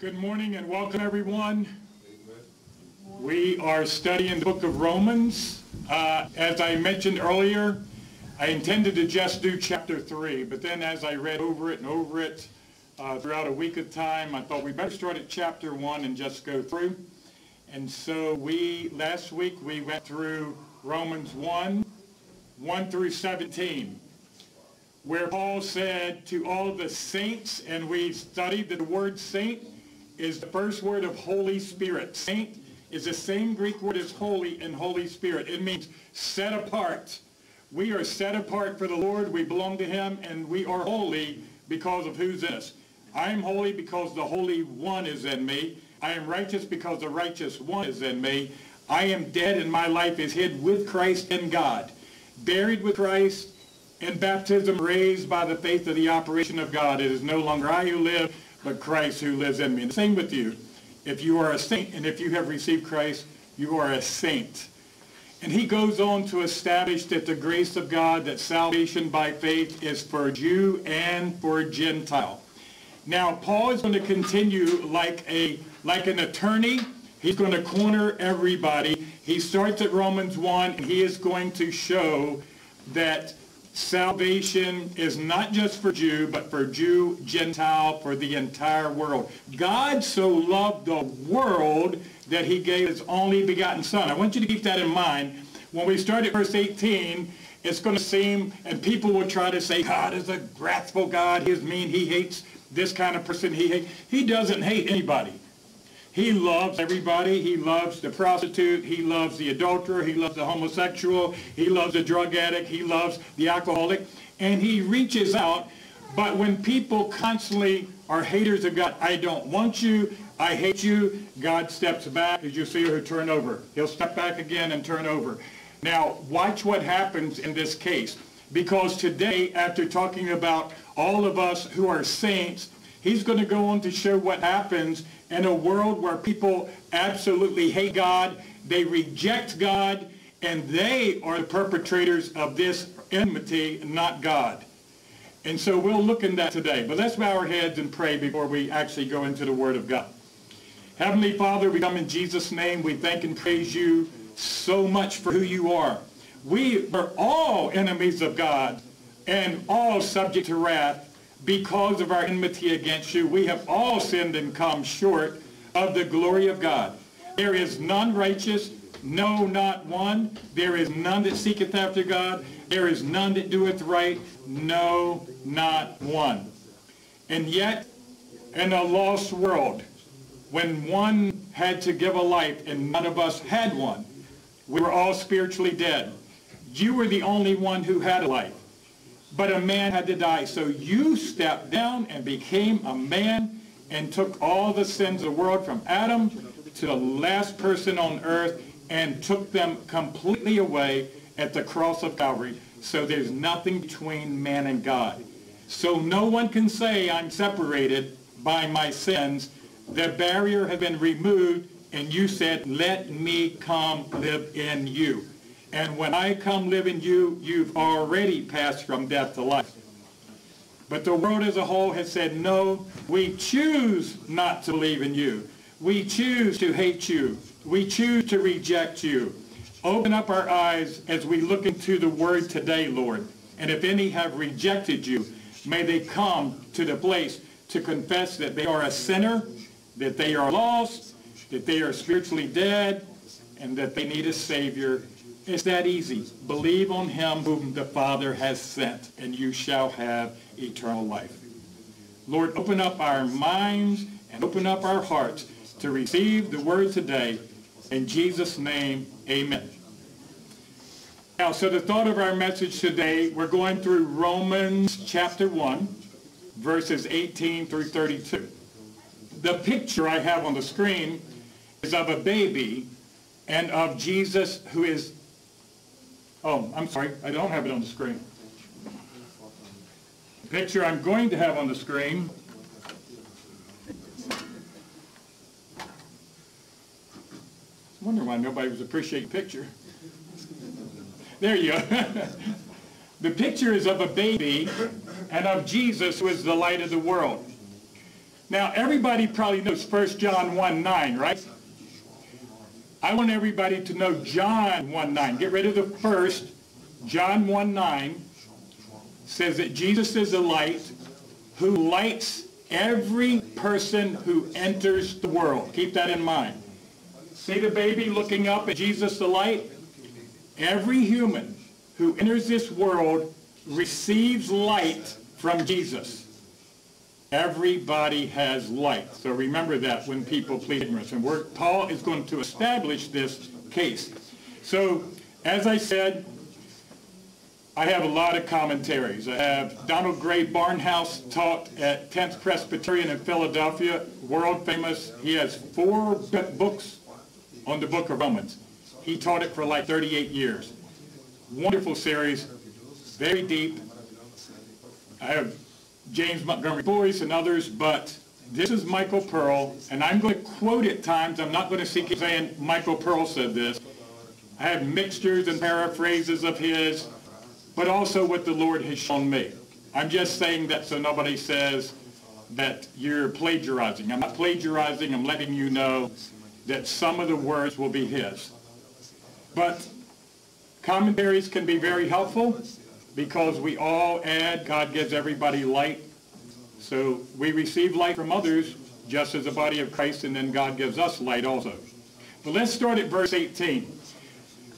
Good morning and welcome everyone. We are studying the book of Romans. Uh, as I mentioned earlier, I intended to just do chapter 3, but then as I read over it and over it uh, throughout a week of time, I thought we better start at chapter 1 and just go through. And so we, last week, we went through Romans 1, 1 through 17 where Paul said to all the saints, and we studied that the word saint is the first word of Holy Spirit. Saint is the same Greek word as holy and Holy Spirit. It means set apart. We are set apart for the Lord. We belong to him, and we are holy because of who's in us. I am holy because the Holy One is in me. I am righteous because the righteous One is in me. I am dead, and my life is hid with Christ in God. Buried with Christ, in baptism raised by the faith of the operation of God. It is no longer I who live, but Christ who lives in me. The same with you. If you are a saint and if you have received Christ, you are a saint. And he goes on to establish that the grace of God, that salvation by faith is for Jew and for Gentile. Now, Paul is going to continue like, a, like an attorney. He's going to corner everybody. He starts at Romans 1, and he is going to show that salvation is not just for Jew, but for Jew, Gentile, for the entire world. God so loved the world that he gave his only begotten son. I want you to keep that in mind. When we start at verse 18, it's going to seem, and people will try to say, God is a wrathful God. He is mean. He hates this kind of person. He hates. He doesn't hate anybody. He loves everybody. He loves the prostitute. He loves the adulterer. He loves the homosexual. He loves the drug addict. He loves the alcoholic. And he reaches out. But when people constantly are haters of God, I don't want you, I hate you, God steps back, as you see her turn over. He'll step back again and turn over. Now, watch what happens in this case. Because today, after talking about all of us who are saints, he's going to go on to show what happens in a world where people absolutely hate God, they reject God, and they are the perpetrators of this enmity, not God. And so we'll look in that today. But let's bow our heads and pray before we actually go into the Word of God. Heavenly Father, we come in Jesus' name. We thank and praise you so much for who you are. We are all enemies of God and all subject to wrath because of our enmity against you. We have all sinned and come short of the glory of God. There is none righteous, no, not one. There is none that seeketh after God. There is none that doeth right, no, not one. And yet, in a lost world, when one had to give a life and none of us had one, we were all spiritually dead. You were the only one who had a life but a man had to die. So you stepped down and became a man and took all the sins of the world from Adam to the last person on earth and took them completely away at the cross of Calvary. So there's nothing between man and God. So no one can say I'm separated by my sins. The barrier has been removed and you said, let me come live in you. And when I come live in you, you've already passed from death to life. But the world as a whole has said, no, we choose not to believe in you. We choose to hate you. We choose to reject you. Open up our eyes as we look into the word today, Lord. And if any have rejected you, may they come to the place to confess that they are a sinner, that they are lost, that they are spiritually dead, and that they need a Savior it's that easy. Believe on him whom the Father has sent, and you shall have eternal life. Lord, open up our minds and open up our hearts to receive the word today. In Jesus' name, amen. Now, so the thought of our message today, we're going through Romans chapter 1, verses 18 through 32. The picture I have on the screen is of a baby and of Jesus who is Oh, I'm sorry, I don't have it on the screen. The picture I'm going to have on the screen I wonder why nobody was appreciating the picture. There you go. the picture is of a baby and of Jesus who is the light of the world. Now, everybody probably knows 1 John 1, 9, right? I want everybody to know John 1, 9. Get rid of the first. John 1, 9 says that Jesus is the light who lights every person who enters the world. Keep that in mind. See the baby looking up at Jesus the light? Every human who enters this world receives light from Jesus. Everybody has light. So remember that when people plead ignorance. And Paul is going to establish this case. So, as I said, I have a lot of commentaries. I have Donald Grey Barnhouse taught at 10th Presbyterian in Philadelphia, world famous. He has four books on the book of Romans. He taught it for like 38 years. Wonderful series, very deep. I have James Montgomery Boice and others, but this is Michael Pearl, and I'm going to quote at times. I'm not going to seek saying Michael Pearl said this. I have mixtures and paraphrases of his but also what the Lord has shown me. I'm just saying that so nobody says that you're plagiarizing. I'm not plagiarizing. I'm letting you know that some of the words will be his. But commentaries can be very helpful because we all add, God gives everybody light. So we receive light from others just as the body of Christ, and then God gives us light also. But let's start at verse 18.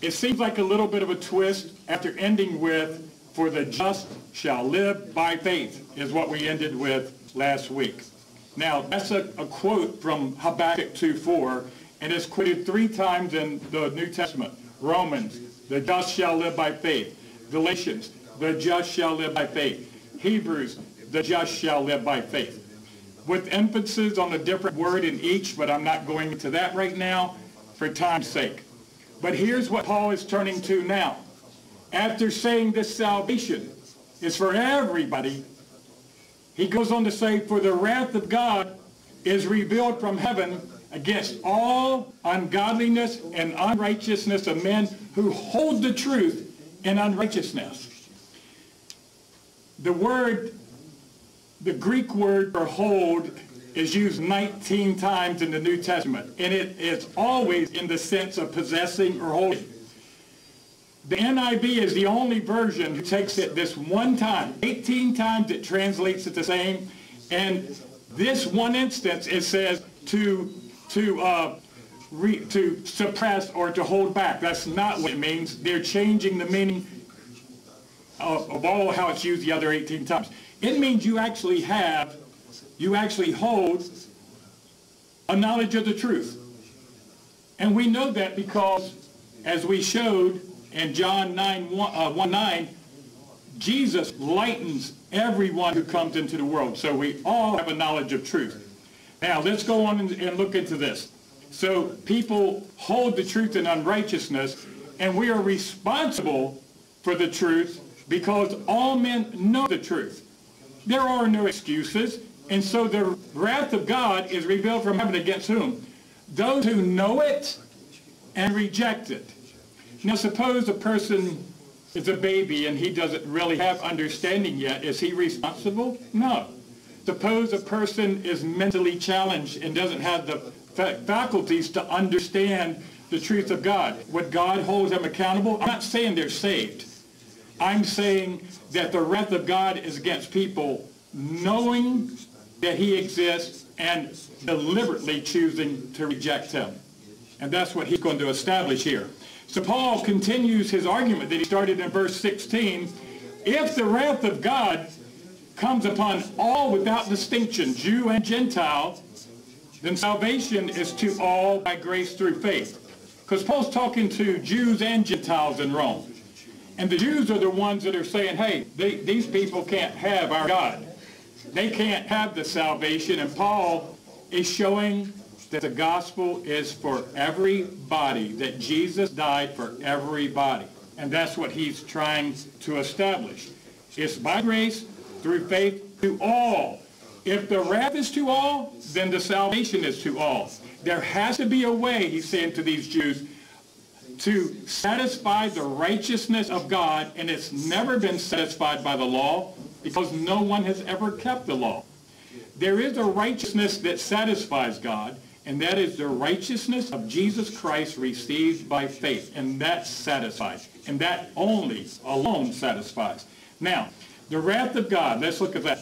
It seems like a little bit of a twist after ending with, for the just shall live by faith, is what we ended with last week. Now, that's a, a quote from Habakkuk 2.4, and it's quoted three times in the New Testament. Romans, the just shall live by faith. Galatians, the just shall live by faith. Hebrews, the just shall live by faith. With emphasis on a different word in each, but I'm not going into that right now for time's sake. But here's what Paul is turning to now. After saying this salvation is for everybody, he goes on to say, For the wrath of God is revealed from heaven against all ungodliness and unrighteousness of men who hold the truth in unrighteousness. The word, the Greek word for hold is used 19 times in the New Testament, and it is always in the sense of possessing or holding. The NIV is the only version who takes it this one time. 18 times it translates it the same, and this one instance it says to to uh, re, to suppress or to hold back. That's not what it means. They're changing the meaning of, all how it's used the other 18 times. It means you actually have you actually hold a knowledge of the truth. And we know that because, as we showed in John 9, 1, uh, 1 9, Jesus lightens everyone who comes into the world. So we all have a knowledge of truth. Now, let's go on and, and look into this. So people hold the truth in unrighteousness, and we are responsible for the truth because all men know the truth. There are no excuses. And so the wrath of God is revealed from heaven against whom? Those who know it and reject it. Now suppose a person is a baby and he doesn't really have understanding yet. Is he responsible? No. Suppose a person is mentally challenged and doesn't have the faculties to understand the truth of God. Would God hold them accountable? I'm not saying they're saved. I'm saying that the wrath of God is against people knowing that he exists and deliberately choosing to reject him. And that's what he's going to establish here. So Paul continues his argument that he started in verse 16. If the wrath of God comes upon all without distinction, Jew and Gentile, then salvation is to all by grace through faith. Because Paul's talking to Jews and Gentiles in Rome. And the Jews are the ones that are saying, hey, they, these people can't have our God. They can't have the salvation. And Paul is showing that the gospel is for everybody, that Jesus died for everybody. And that's what he's trying to establish. It's by grace, through faith, to all. If the wrath is to all, then the salvation is to all. There has to be a way, he's saying to these Jews, to satisfy the righteousness of God, and it's never been satisfied by the law because no one has ever kept the law. There is a righteousness that satisfies God, and that is the righteousness of Jesus Christ received by faith, and that satisfies. And that only, alone satisfies. Now, the wrath of God, let's look at that.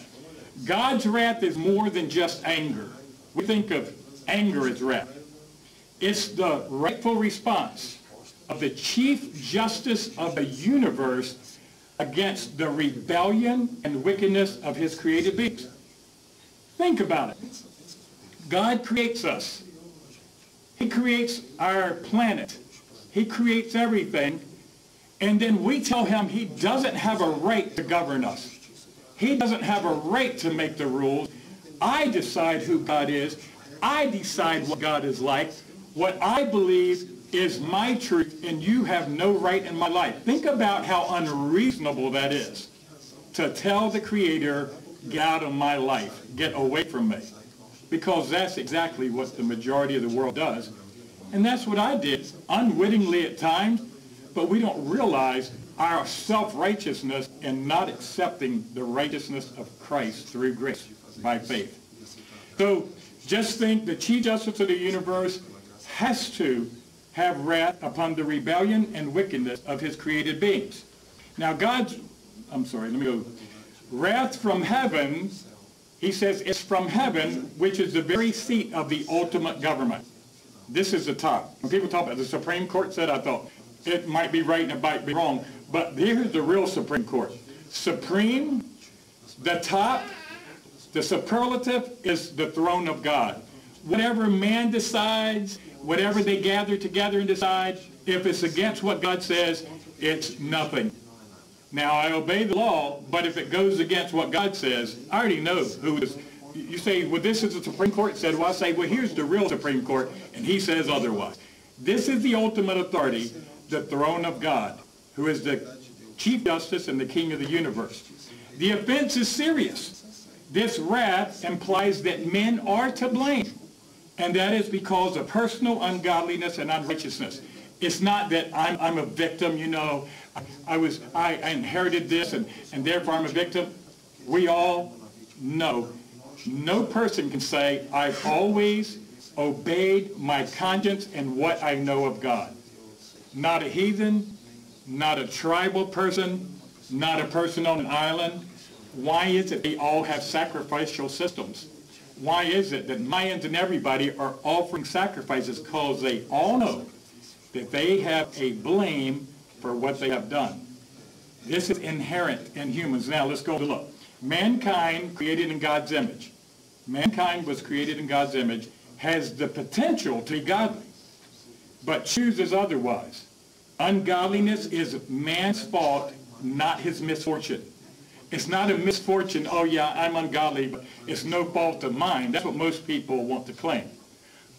God's wrath is more than just anger. We think of anger as wrath. It's the rightful response of the chief justice of the universe against the rebellion and wickedness of his created beings. Think about it. God creates us. He creates our planet. He creates everything. And then we tell him he doesn't have a right to govern us. He doesn't have a right to make the rules. I decide who God is. I decide what God is like. What I believe is my truth, and you have no right in my life. Think about how unreasonable that is to tell the Creator, get out of my life, get away from me. Because that's exactly what the majority of the world does. And that's what I did, unwittingly at times, but we don't realize our self-righteousness in not accepting the righteousness of Christ through grace by faith. So just think the chief justice of the universe has to have wrath upon the rebellion and wickedness of his created beings. Now God's, I'm sorry, let me go. Wrath from heaven, he says, it's from heaven, which is the very seat of the ultimate government. This is the top. When people talk about the Supreme Court said, I thought, it might be right and it might be wrong. But here's the real Supreme Court. Supreme, the top, the superlative is the throne of God. Whatever man decides, whatever they gather together and decide, if it's against what God says, it's nothing. Now, I obey the law, but if it goes against what God says, I already know who is. You say, well, this is the Supreme Court said. Well, I say, well, here's the real Supreme Court, and he says otherwise. This is the ultimate authority, the throne of God, who is the Chief Justice and the King of the universe. The offense is serious. This wrath implies that men are to blame and that is because of personal ungodliness and unrighteousness. It's not that I'm, I'm a victim, you know, I, was, I, I inherited this and, and therefore I'm a victim. We all know no person can say, I've always obeyed my conscience and what I know of God. Not a heathen, not a tribal person, not a person on an island. Why is it they all have sacrificial systems? Why is it that Mayans and everybody are offering sacrifices? Because they all know that they have a blame for what they have done. This is inherent in humans. Now let's go to look. Mankind created in God's image. Mankind was created in God's image, has the potential to be godly, but chooses otherwise. Ungodliness is man's fault, not his misfortune. It's not a misfortune, oh yeah, I'm ungodly, but it's no fault of mine. That's what most people want to claim.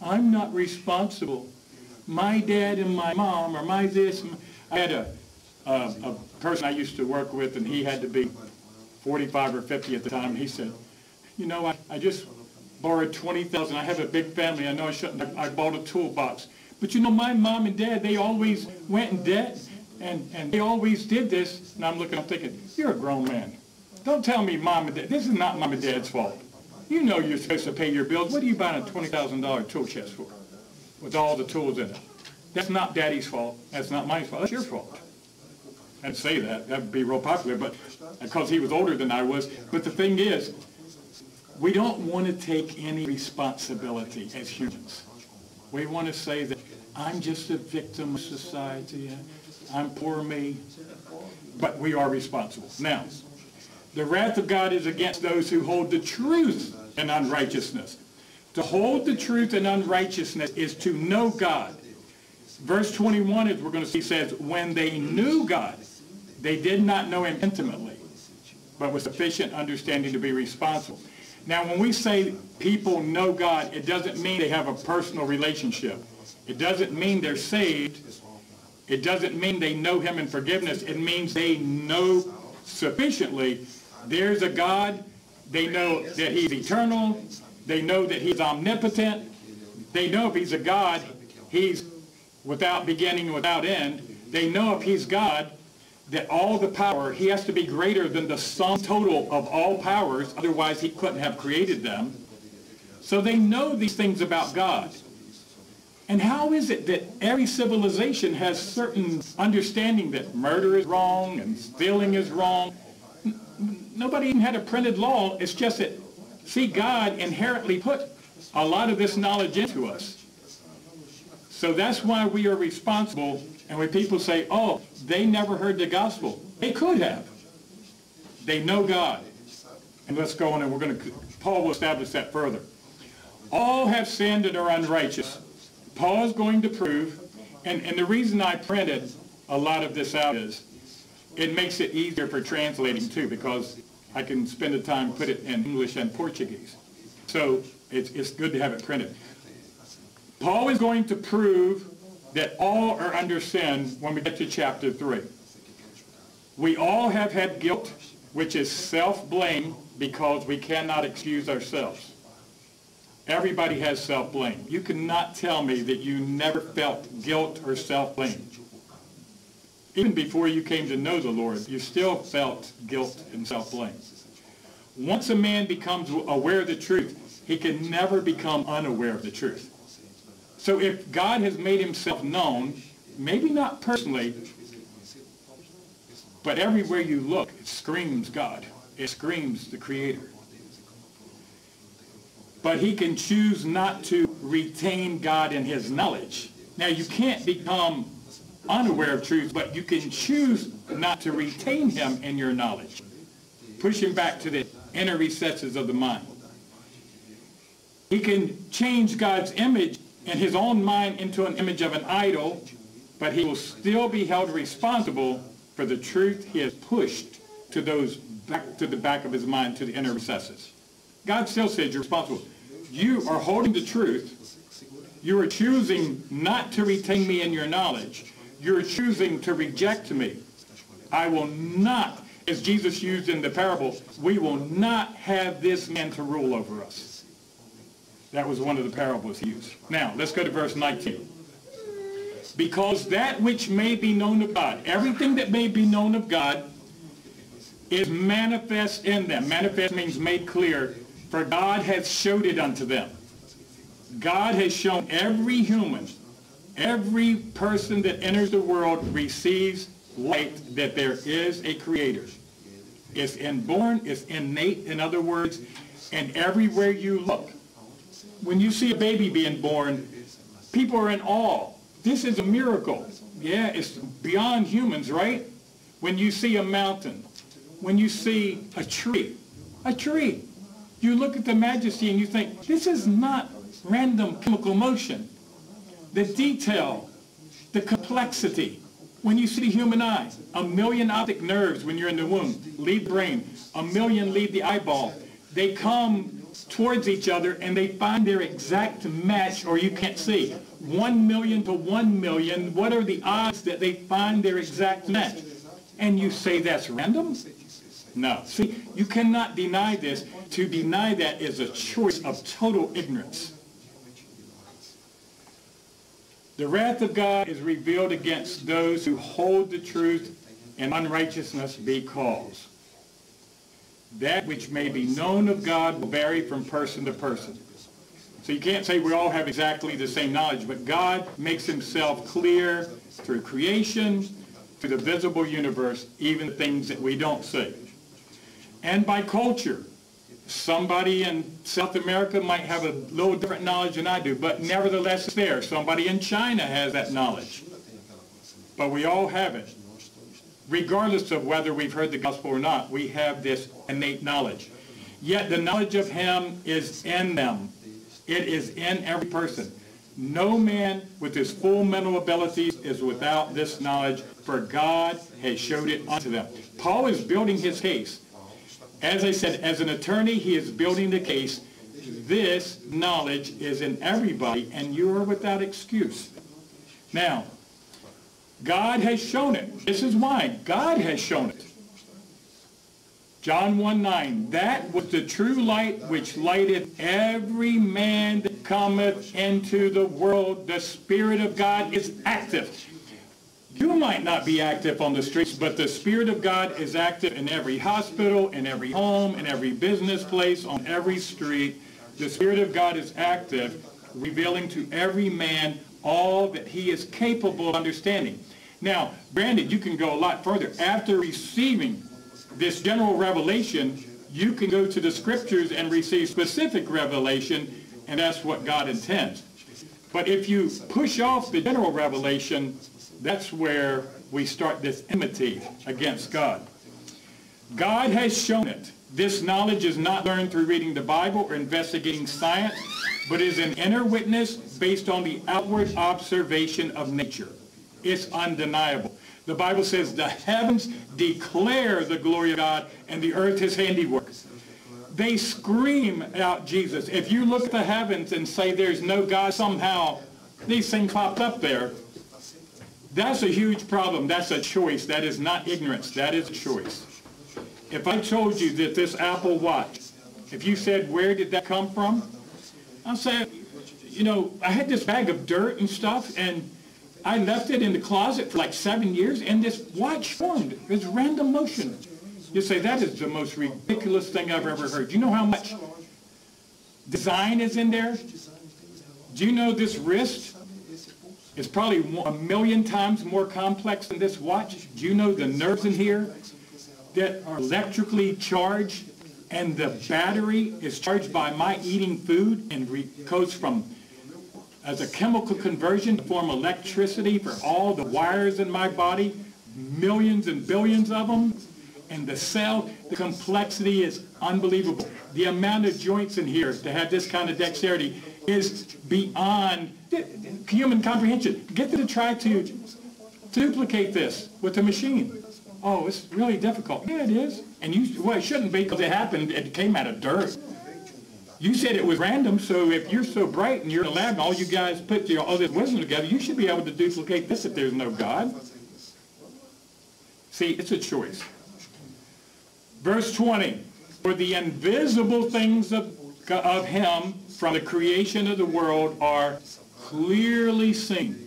I'm not responsible. My dad and my mom, or my this. I had a, a, a person I used to work with, and he had to be 45 or 50 at the time. He said, you know, I, I just borrowed 20000 I have a big family. I know I shouldn't. I, I bought a toolbox. But you know, my mom and dad, they always went in debt, and, and they always did this. And I'm looking, I'm thinking, you're a grown man. Don't tell me mom and dad. This is not mom and dad's fault. You know you're supposed to pay your bills. What are you buying a $20,000 tool chest for with all the tools in it? That's not daddy's fault. That's not my fault. That's your fault. I'd say that. That would be real popular, but because he was older than I was. But the thing is, we don't want to take any responsibility as humans. We want to say that I'm just a victim of society. I'm poor me. But we are responsible. Now, the wrath of God is against those who hold the truth in unrighteousness. To hold the truth in unrighteousness is to know God. Verse 21, as we're going to see, says, when they knew God, they did not know him intimately, but with sufficient understanding to be responsible. Now, when we say people know God, it doesn't mean they have a personal relationship. It doesn't mean they're saved. It doesn't mean they know him in forgiveness. It means they know sufficiently there's a God. They know that he's eternal. They know that he's omnipotent. They know if he's a God, he's without beginning, without end. They know if he's God, that all the power, he has to be greater than the sum total of all powers, otherwise he couldn't have created them. So they know these things about God. And how is it that every civilization has certain understanding that murder is wrong and stealing is wrong? Nobody even had a printed law. It's just that, see, God inherently put a lot of this knowledge into us. So that's why we are responsible. And when people say, oh, they never heard the gospel, they could have. They know God. And let's go on and we're going to, Paul will establish that further. All have sinned and are unrighteous. Paul is going to prove, and, and the reason I printed a lot of this out is it makes it easier for translating too because I can spend the time put it in English and Portuguese. So it's, it's good to have it printed. Paul is going to prove that all are under sin when we get to chapter 3. We all have had guilt, which is self-blame because we cannot excuse ourselves. Everybody has self-blame. You cannot tell me that you never felt guilt or self-blame. Even before you came to know the Lord, you still felt guilt and self-blame. Once a man becomes aware of the truth, he can never become unaware of the truth. So if God has made himself known, maybe not personally, but everywhere you look, it screams God. It screams the Creator but he can choose not to retain God in his knowledge. Now, you can't become unaware of truth, but you can choose not to retain him in your knowledge. Push him back to the inner recesses of the mind. He can change God's image in his own mind into an image of an idol, but he will still be held responsible for the truth he has pushed to those back to the back of his mind, to the inner recesses. God still says you're responsible. You are holding the truth. You are choosing not to retain me in your knowledge. You're choosing to reject me. I will not, as Jesus used in the parable, we will not have this man to rule over us. That was one of the parables used. Now, let's go to verse 19. Because that which may be known of God, everything that may be known of God, is manifest in them. Manifest means made clear for God hath showed it unto them. God has shown every human, every person that enters the world receives light that there is a creator. It's inborn, it's innate, in other words, and everywhere you look. When you see a baby being born, people are in awe. This is a miracle. Yeah, it's beyond humans, right? When you see a mountain, when you see a tree, a tree, you look at the majesty and you think, this is not random chemical motion. The detail, the complexity. When you see the human eye, a million optic nerves when you're in the womb lead brain, a million lead the eyeball. They come towards each other and they find their exact match or you can't see. One million to one million, what are the odds that they find their exact match? And you say that's random? No. See, you cannot deny this. To deny that is a choice of total ignorance. The wrath of God is revealed against those who hold the truth and unrighteousness because that which may be known of God will vary from person to person. So you can't say we all have exactly the same knowledge, but God makes himself clear through creation, through the visible universe, even things that we don't see and by culture. Somebody in South America might have a little different knowledge than I do, but nevertheless it's there. Somebody in China has that knowledge. But we all have it. Regardless of whether we've heard the gospel or not, we have this innate knowledge. Yet the knowledge of him is in them. It is in every person. No man with his full mental abilities is without this knowledge, for God has showed it unto them. Paul is building his case as I said, as an attorney, he is building the case. This knowledge is in everybody, and you are without excuse. Now, God has shown it. This is why. God has shown it. John 1, 9, that was the true light which lighteth every man that cometh into the world. The Spirit of God is active. You might not be active on the streets, but the Spirit of God is active in every hospital, in every home, in every business place, on every street. The Spirit of God is active, revealing to every man all that he is capable of understanding. Now, Brandon, you can go a lot further. After receiving this general revelation, you can go to the scriptures and receive specific revelation, and that's what God intends. But if you push off the general revelation, that's where we start this enmity against God. God has shown it. This knowledge is not learned through reading the Bible or investigating science, but is an inner witness based on the outward observation of nature. It's undeniable. The Bible says the heavens declare the glory of God and the earth his handiwork. They scream out Jesus. If you look at the heavens and say there's no God somehow, these things popped up there. That's a huge problem. That's a choice. That is not ignorance. That is a choice. If I told you that this Apple Watch, if you said, where did that come from? I'll say, you know, I had this bag of dirt and stuff, and I left it in the closet for like seven years, and this watch formed. It was random motion. You say, that is the most ridiculous thing I've ever heard. Do you know how much design is in there? Do you know this wrist is probably a million times more complex than this watch? Do you know the nerves in here that are electrically charged and the battery is charged by my eating food and goes from as a chemical conversion to form electricity for all the wires in my body, millions and billions of them, and the cell, the complexity is unbelievable. The amount of joints in here to have this kind of dexterity is beyond human comprehension. Get them to try to, duplicate this with a machine. Oh, it's really difficult. Yeah, it is. And you, well, it shouldn't be because it happened, it came out of dirt. You said it was random, so if you're so bright and you're in a lab and all you guys put your, all this wisdom together, you should be able to duplicate this if there's no God. See, it's a choice. Verse 20, for the invisible things of, of him from the creation of the world are clearly seen.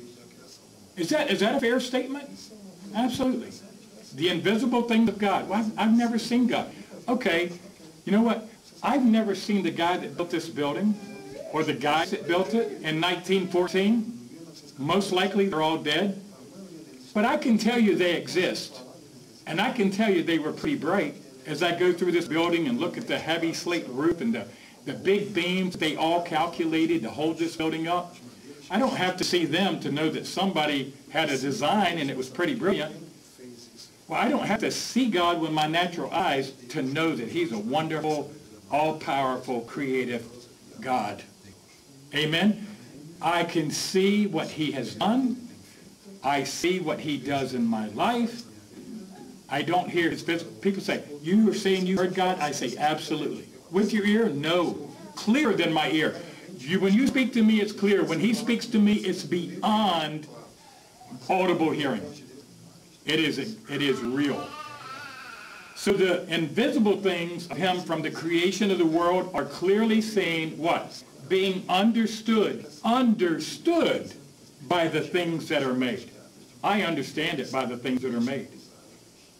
Is that, is that a fair statement? Absolutely. The invisible things of God. Well, I've, I've never seen God. Okay, you know what? I've never seen the guy that built this building or the guys that built it in 1914. Most likely they're all dead. But I can tell you they exist. And I can tell you they were pretty bright as I go through this building and look at the heavy slate roof and the, the big beams they all calculated to hold this building up, I don't have to see them to know that somebody had a design and it was pretty brilliant. Well, I don't have to see God with my natural eyes to know that he's a wonderful, all-powerful, creative God. Amen? I can see what he has done. I see what he does in my life. I don't hear his physical. People say, you are saying you heard God? I say, absolutely. With your ear? No. Clearer than my ear. You, when you speak to me, it's clear. When he speaks to me, it's beyond audible hearing. It is, it is real. So the invisible things of him from the creation of the world are clearly seen, what? Being understood, understood by the things that are made. I understand it by the things that are made.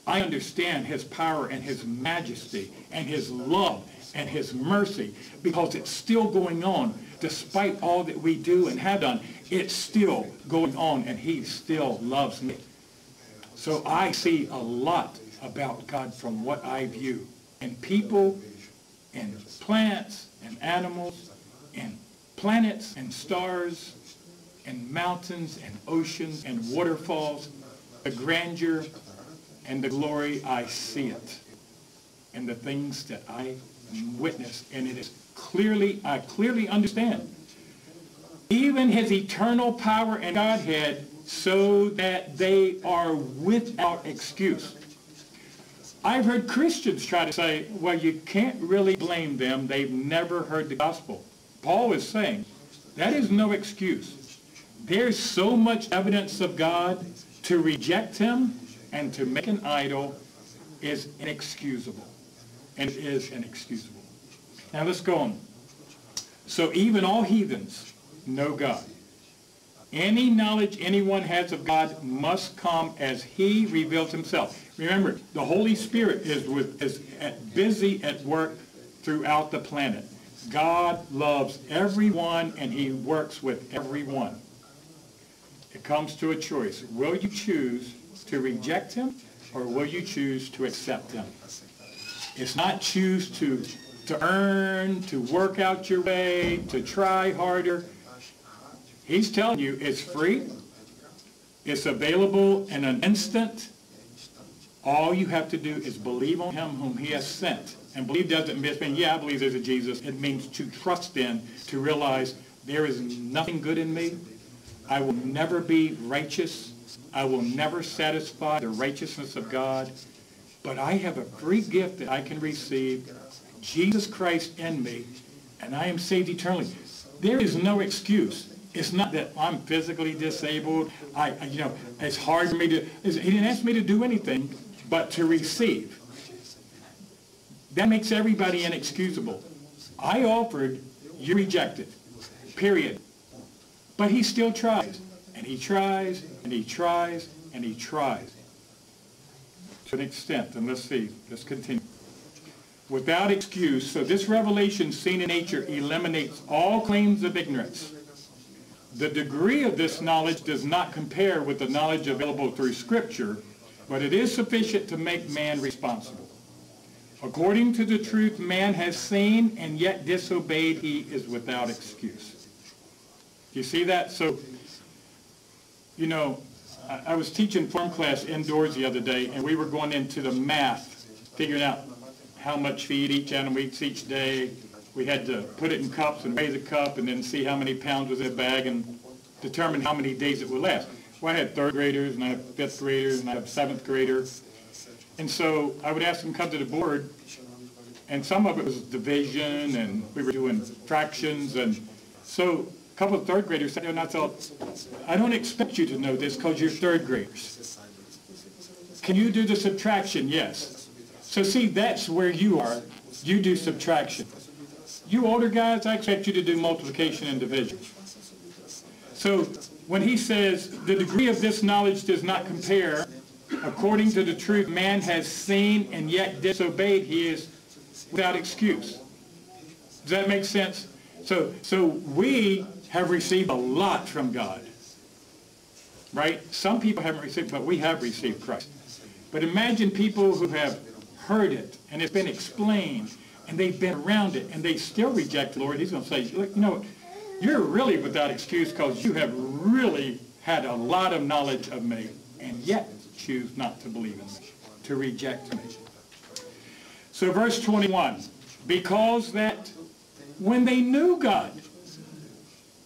I understand his power and his majesty and his love and his mercy because it's still going on despite all that we do and have done. It's still going on and he still loves me. So I see a lot about God from what I view and people and plants and animals and planets and stars and mountains and oceans and waterfalls, the grandeur and the glory, I see it. And the things that I witness, and it is clearly, I clearly understand. Even his eternal power and Godhead so that they are without excuse. I've heard Christians try to say, well, you can't really blame them. They've never heard the gospel. Paul is saying that is no excuse. There's so much evidence of God to reject him and to make an idol is inexcusable. And it is inexcusable. Now let's go on. So even all heathens know God. Any knowledge anyone has of God must come as he reveals himself. Remember, the Holy Spirit is, with, is at, busy at work throughout the planet. God loves everyone and he works with everyone. It comes to a choice. Will you choose to reject him or will you choose to accept him? It's not choose to, to earn, to work out your way, to try harder. He's telling you it's free. It's available in an instant. All you have to do is believe on him whom he has sent. And believe doesn't mean, yeah, I believe there's a Jesus. It means to trust in, to realize there is nothing good in me. I will never be righteous. I will never satisfy the righteousness of God. But I have a free gift that I can receive, Jesus Christ in me, and I am saved eternally. There is no excuse. It's not that I'm physically disabled. I, you know, it's hard for me to, he didn't ask me to do anything but to receive. That makes everybody inexcusable. I offered, you rejected, period. But he still tries, and he tries, and he tries, and he tries. To an extent, and let's see, let's continue. Without excuse, so this revelation seen in nature eliminates all claims of ignorance. The degree of this knowledge does not compare with the knowledge available through Scripture, but it is sufficient to make man responsible. According to the truth man has seen and yet disobeyed, he is without excuse. Do You see that? So, you know, I, was teaching form class indoors the other day, and we were going into the math, figuring out how much feed each animal eats each day. We had to put it in cups and weigh the cup and then see how many pounds was in a bag and determine how many days it would last. Well, I had third graders, and I have fifth graders, and I have seventh graders. And so I would ask them to come to the board, and some of it was division, and we were doing fractions, and so couple of third graders said, and I thought, I don't expect you to know this because you're third graders. Can you do the subtraction? Yes. So see, that's where you are. You do subtraction. You older guys, I expect you to do multiplication and division. So when he says, the degree of this knowledge does not compare, according to the truth man has seen and yet disobeyed, he is without excuse. Does that make sense? So, so we have received a lot from God. Right? Some people haven't received, but we have received Christ. But imagine people who have heard it, and it's been explained, and they've been around it, and they still reject the Lord. He's going to say, look, you know, you're really without excuse because you have really had a lot of knowledge of me and yet choose not to believe in me, to reject me. So verse 21, because that when they knew God,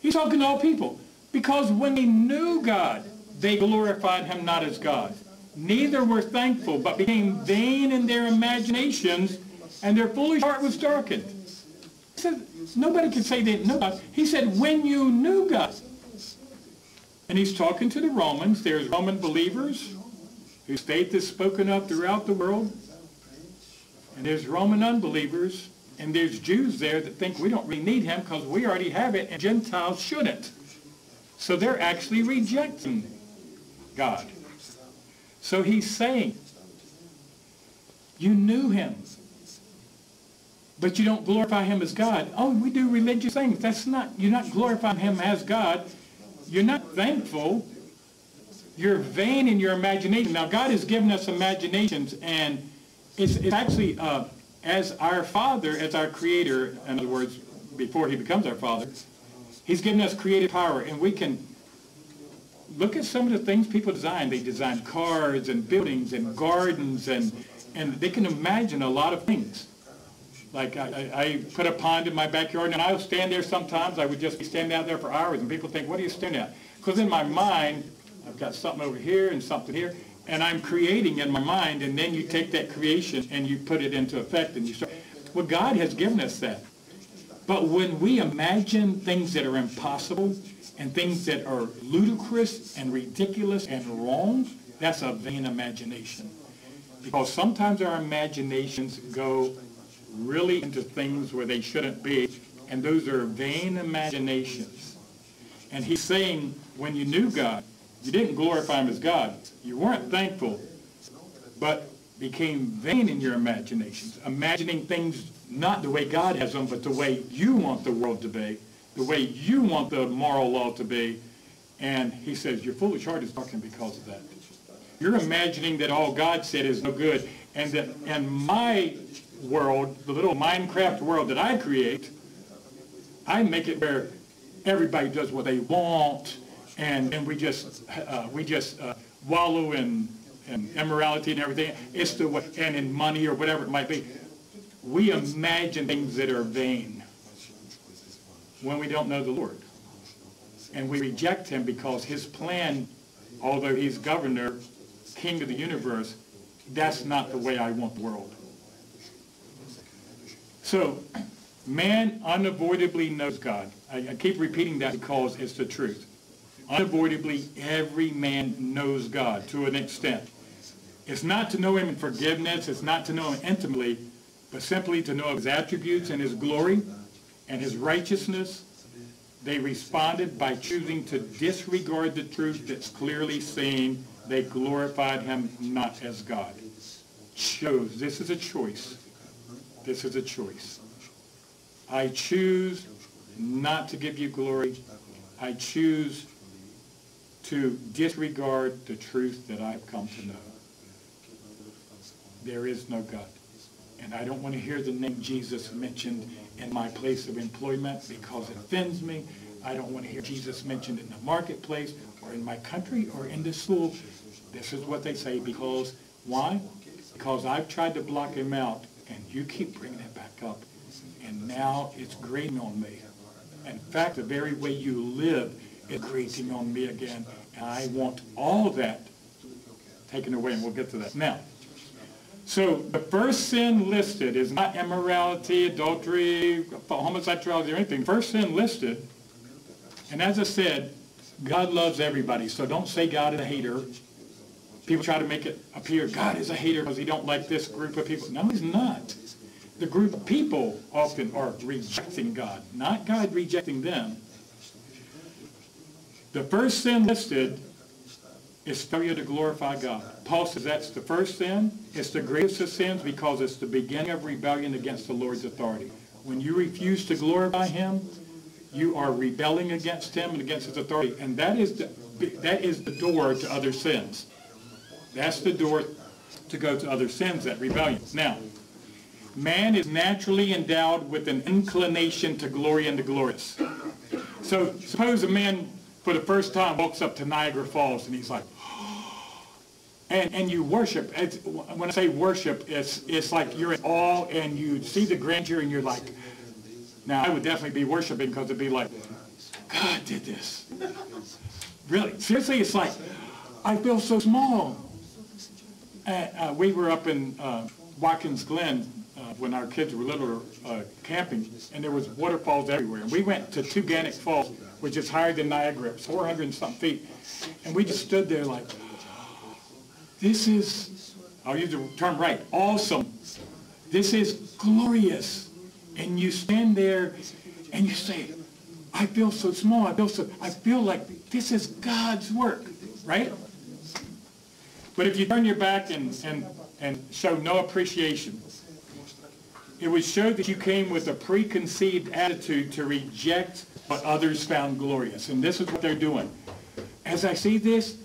he's talking to all people, because when they knew God, they glorified him not as God. Neither were thankful, but became vain in their imaginations, and their foolish heart was darkened. He said, nobody can say they didn't God. He said, when you knew God. And he's talking to the Romans. There's Roman believers whose faith is spoken of throughout the world. And there's Roman unbelievers. And there's Jews there that think we don't really need him because we already have it and Gentiles shouldn't. So they're actually rejecting God. So he's saying, you knew him but you don't glorify him as God. Oh, we do religious things. That's not, you're not glorifying him as God. You're not thankful. You're vain in your imagination. Now, God has given us imaginations, and it's, it's actually uh, as our Father, as our Creator, in other words, before he becomes our Father, he's given us creative power, and we can look at some of the things people design. They design cars and buildings and gardens, and, and they can imagine a lot of things. Like I, I, put a pond in my backyard, and I would stand there sometimes. I would just be standing out there for hours, and people think, what are you standing at? Because in my mind, I've got something over here and something here, and I'm creating in my mind, and then you take that creation and you put it into effect, and you start. Well, God has given us that. But when we imagine things that are impossible and things that are ludicrous and ridiculous and wrong, that's a vain imagination. Because sometimes our imaginations go really into things where they shouldn't be, and those are vain imaginations. And he's saying, when you knew God, you didn't glorify him as God. You weren't thankful, but became vain in your imaginations, imagining things not the way God has them, but the way you want the world to be, the way you want the moral law to be. And he says, your foolish heart is darkened because of that. You're imagining that all God said is no good, and that in my world, the little Minecraft world that I create, I make it where everybody does what they want, and, and we just uh, we just uh, wallow in, in immorality and everything. It's the and in money or whatever it might be. We imagine things that are vain when we don't know the Lord. And we reject him because his plan, although he's governor, king of the universe, that's not the way I want the world. So, man unavoidably knows God. I, I keep repeating that because it's the truth. Unavoidably, every man knows God to an extent. It's not to know him in forgiveness, it's not to know him intimately, but simply to know his attributes and his glory and his righteousness. They responded by choosing to disregard the truth that's clearly seen. They glorified him not as God. Chose. This is a choice. This is a choice. I choose not to give you glory. I choose to disregard the truth that I've come to know. There is no God. And I don't want to hear the name Jesus mentioned in my place of employment because it offends me. I don't want to hear Jesus mentioned in the marketplace or in my country or in the school. This is what they say because, why? Because I've tried to block him out and you keep bringing it back up. And now it's grating on me. In fact, the very way you live grating on me again. And I want all that taken away, and we'll get to that. Now, so the first sin listed is not immorality, adultery, homosexuality, or anything. First sin listed, and as I said, God loves everybody. So don't say God is a hater. People try to make it appear God is a hater because he don't like this group of people. No, he's not. The group of people often are rejecting God, not God rejecting them. The first sin listed is failure to glorify God. Paul says that's the first sin. It's the greatest of sins because it's the beginning of rebellion against the Lord's authority. When you refuse to glorify him, you are rebelling against him and against his authority. And that is the, that is the door to other sins. That's the door to go to other sins, that rebellion. Now, man is naturally endowed with an inclination to glory and to glorious. So suppose a man for the first time walks up to Niagara Falls and he's like, and, and you worship. It's, when I say worship, it's, it's like you're in awe and you see the grandeur and you're like, now I would definitely be worshiping because it'd be like, God did this. Really, seriously, it's like, I feel so small. Uh, uh, we were up in uh, Watkins Glen uh, when our kids were little uh, camping, and there was waterfalls everywhere. And we went to Taughannock Falls, which is higher than Niagara, 400 and some feet. And we just stood there like, this is, I'll use the term right, awesome. This is glorious. And you stand there and you say, I feel so small. I feel so, I feel like this is God's work, right? But if you turn your back and, and, and show no appreciation, it would show that you came with a preconceived attitude to reject what others found glorious. And this is what they're doing. As I see this,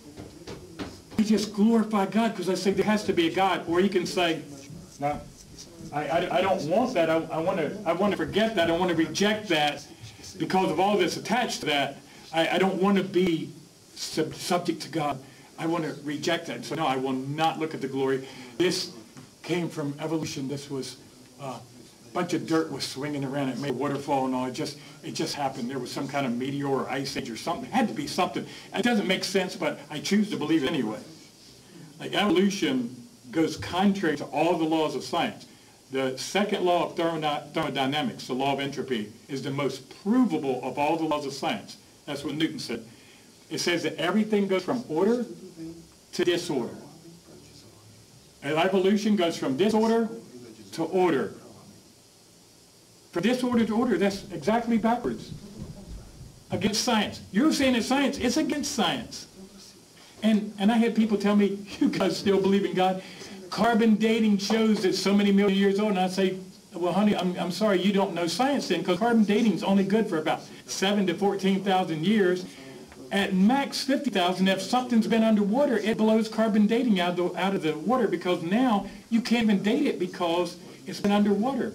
you just glorify God because I say there has to be a God. Or you can say, no, I, I, I don't want that. I, I, want to, I want to forget that. I want to reject that because of all that's attached to that. I, I don't want to be sub subject to God. I want to reject that. So no, I will not look at the glory. This came from evolution. This was uh, bunch of dirt was swinging around. It made a waterfall and all. It just, it just happened. There was some kind of meteor or ice age or something. It had to be something. It doesn't make sense, but I choose to believe it anyway. Like evolution goes contrary to all the laws of science. The second law of thermodynamics, the law of entropy, is the most provable of all the laws of science. That's what Newton said. It says that everything goes from order to disorder. And evolution goes from disorder to order. From disorder to order, that's exactly backwards. against science. You're saying it's science. It's against science. And, and I had people tell me, you guys still believe in God? Carbon dating shows that so many million years old. And I say, well, honey, I'm, I'm sorry you don't know science then, because carbon dating is only good for about 7 to 14,000 years. At max 50,000, if something's been underwater, it blows carbon dating out of, the, out of the water because now you can't even date it because it's been underwater.